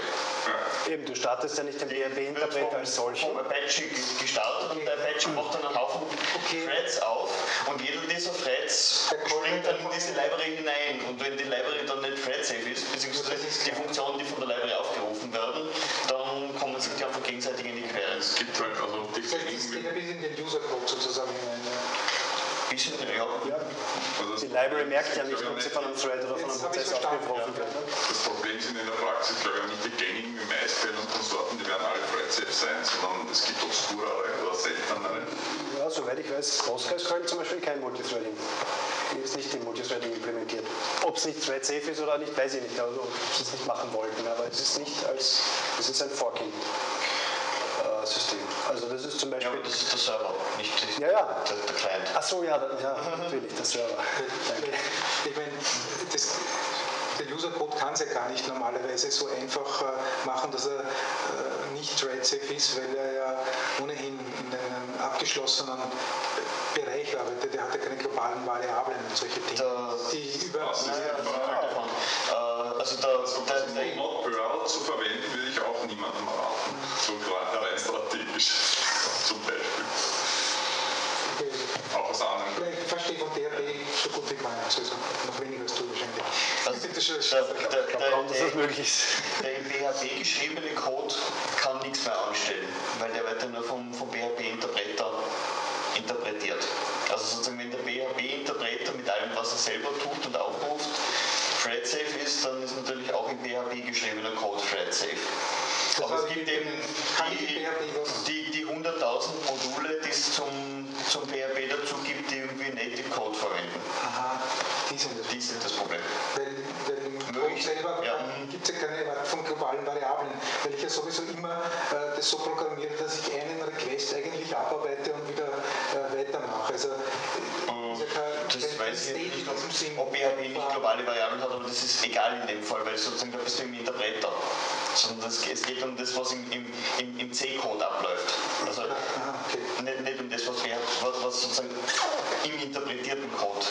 Eben, du startest ja nicht den PHP-Interpreter als solchen. Vom Apache gestartet und der Apache macht dann einen Haufen Okay. Threads auf und jeder dieser Threads springt dann in diese Library hinein und wenn die Library dann nicht thread-safe ist, beziehungsweise die Funktionen, die von der Library aufgerufen werden, dann kommen sich die einfach gegenseitig gibt halt also geht ja bis in den User-Code sozusagen hinein. Ja. Bisschen, ja. also das Die Library merkt ja nicht, ob sie von einem Thread oder von einem Prozess aufgeworfen wird. ne? Das Problem sind in der Praxis, glaube ich, nicht die gängigen wie MySQL und Konsorten, die werden alle thread-safe sein, sondern es gibt obskurere oder seltenere. Ja, soweit ich weiß, PostgreSQL zum Beispiel kein Multithreading. Ist nicht im Multithreading implementiert. Ob es nicht thread safe ist oder nicht, weiß ich nicht, also, ob sie es nicht machen wollten, aber es ist nicht als, es ist ein Forking-System. Also das ist zum ja, Beispiel, aber das ist der Server, nicht die, Ja, ja. Der, der Client. ach so, ja, ja natürlich, der Server. Danke. Ich meine, das, der User-Code kann es ja gar nicht normalerweise so einfach äh, machen, dass er äh, nicht thread-safe ist, weil er ja ohnehin in einem abgeschlossenen Bereich arbeitet. Er hat ja keine globalen Variablen und solche Dinge, Da- die über... Ist da? ist davon. Äh, also der, So der, was der, Not Perl zu verwenden, würde ich auch niemandem raten. So rein strategisch zum Beispiel. Anderen Gründen. Ich verstehe von DRB so gut wie nichts, also noch weniger als du wahrscheinlich. also Das ist schon- der, der, Ich glaube kaum, dass das der, möglich ist. der im PHP geschriebene Code kann nichts mehr anstellen, weil der wird ja nur vom, vom PHP-Interpreter interpretiert. Also sozusagen, wenn der PHP-Interpreter mit allem, was er selber tut und aufruft, thread-safe ist, dann ist natürlich auch im PHP geschriebener Code thread-safe. Das Aber es heißt, gibt eben die, die die, die 100.000 Module, die es zum, zum PHP dazu gibt, die irgendwie Native Code verwenden. Aha, die sind das. Die sind das Problem. Weil, weil Code selber Ja. gibt es ja keine von globalen Variablen, weil ich ja sowieso immer äh, das so programmiere, dass ich einen Request eigentlich abarbeite und wieder äh, weitermache. Also, äh, kein, Das weiß ich jetzt nicht, ob, ob PHP nicht globale Variablen hat, aber das ist egal in dem Fall, weil sozusagen da bist du im Interpreter. Sondern das, es geht um das, was im, im, im, im C-Code abläuft. Also Aha, okay. nicht, nicht um das, was, wir, was, was sozusagen im interpretierten Code.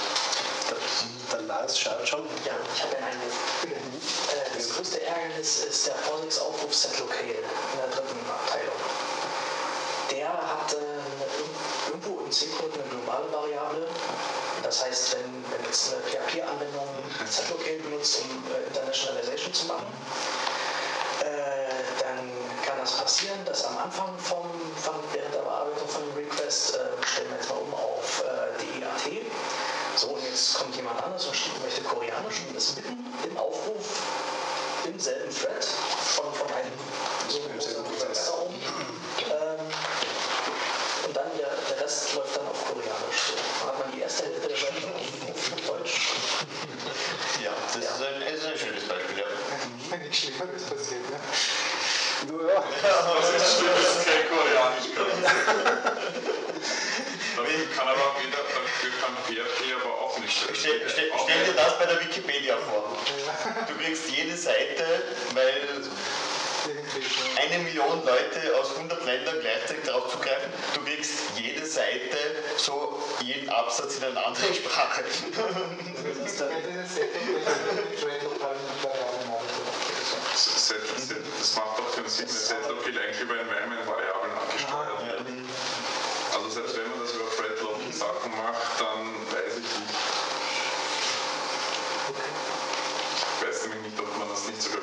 Der Lars schaut schon. Ja, ich habe einen Einwurf. Äh, das größte Ärgernis ist der POSIX-Aufruf setlocale in der dritten Abteilung. Der hat äh, irgendwo im C-Code eine globale Variable. Das heißt, wenn, wenn jetzt eine PHP-Anwendung setlocale benutzt, um äh, Internationalization zu machen, äh, dann kann das passieren, dass am Anfang vom, von, während der Bearbeitung von dem Request äh, stellen wir jetzt mal um auf äh, DEAT. So, und jetzt kommt jemand anders und möchte Koreanisch und ist mitten im Aufruf im selben Thread von, von einem so einem großen Prozess da oben. Ähm, und dann der, der Rest läuft dann auf Koreanisch. So. Der auf, Deutsch. Ja, das Ist, ein, ist ein schönes Beispiel. Ja. Wenn nichts Schlimmeres passiert. Ne? Ja, Das ist schlimm, dass es kein Koreanisch kann. Dafür kann aber wieder, dafür kann PHP aber auch nicht. Stell, stell, stell dir das bei der Wikipedia vor. Du kriegst jede Seite, weil eine Million Leute aus 100 Ländern gleichzeitig darauf zugreifen. Du kriegst jede Seite, so jeden Absatz in einer anderen Sprache. Das macht doch keinen Sinn, weil Setlogin eigentlich über Environment-Variablen angesteuert wird. Also selbst wenn man das über Threadlogin Sachen macht, dann weiß ich nicht. Ich weiß nämlich nicht, ob man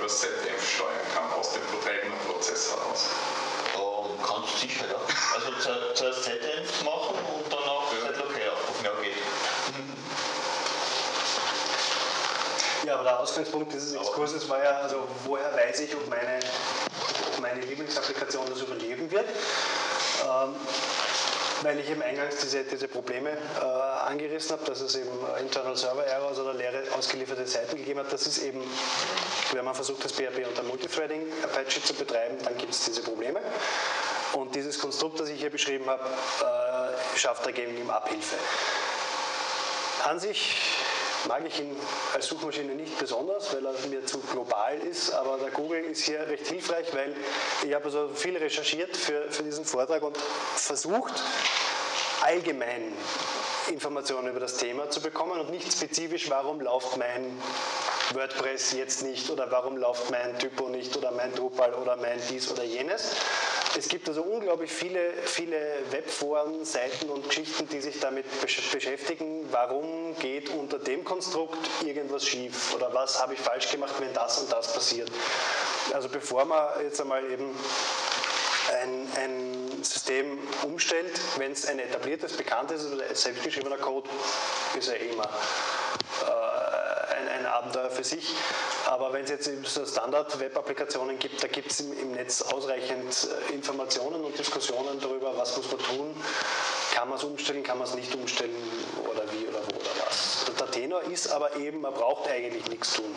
das Setenv steuern kann, aus dem eigenen Prozess heraus. Oh, kannst du sicher, ja. Also zu- zuerst ZDF machen und dann auch Ja. ZLOK aufrufen, ja geht. Ja, aber der Ausgangspunkt dieses Exkurses war ja, also woher weiß ich, ob meine, ob meine Lieblingsapplikation das überleben wird. Ähm, weil ich eben eingangs diese, diese Probleme äh, angerissen habe, dass es eben Internal Server Errors oder leere ausgelieferte Seiten gegeben hat. Das ist eben, wenn man versucht, das PHP unter Multithreading Apache zu betreiben, dann gibt es diese Probleme. Und dieses Konstrukt, das ich hier beschrieben habe, äh, schafft dagegen eben Abhilfe. An sich mag ich ihn als Suchmaschine nicht besonders, weil er mir zu global ist, aber der Google ist hier recht hilfreich, weil ich habe also viel recherchiert für, für diesen Vortrag und versucht, allgemein Informationen über das Thema zu bekommen und nicht spezifisch, warum läuft mein WordPress jetzt nicht oder warum läuft mein Typo nicht oder mein Drupal oder mein dies oder jenes. Es gibt also unglaublich viele, viele Webforen, Seiten und Geschichten, die sich damit besch- beschäftigen, warum geht unter dem Konstrukt irgendwas schief oder was habe ich falsch gemacht, wenn das und das passiert. Also bevor man jetzt einmal eben ein, ein System umstellt, wenn es ein etabliertes, bekanntes oder selbstgeschriebener Code ist ja immer äh, ein, ein Abenteuer für sich. Aber wenn es jetzt so Standard-Web-Applikationen gibt, da gibt es im, im Netz ausreichend äh, Informationen und Diskussionen darüber, was muss man tun, kann man es umstellen, kann man es nicht umstellen oder wie oder wo oder was. Der Tenor ist aber eben, man braucht eigentlich nichts tun.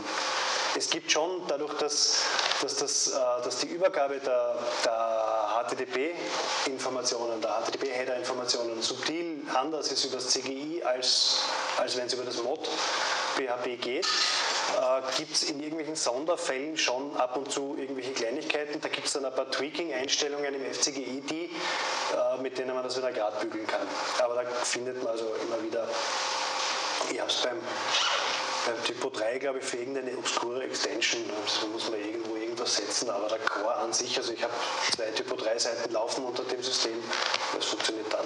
Es gibt schon dadurch, dass, dass, das, äh, dass die Übergabe der, der HTTP-Informationen, der HTTP-Header-Informationen subtil anders ist über das CGI, als, als wenn es über das Mod PHP geht, äh, gibt es in irgendwelchen Sonderfällen schon ab und zu irgendwelche Kleinigkeiten. Da gibt es dann ein paar Tweaking-Einstellungen im FCGI, die, äh, mit denen man das wieder gerade bügeln kann. Aber da findet man also immer wieder, ich habe es beim beim Typo 3, glaube ich, für irgendeine obskure Extension, also da muss man irgendwo irgendwas setzen, aber der Core an sich, also ich habe zwei Typo 3 Seiten laufen unter dem System, das funktioniert. Ja.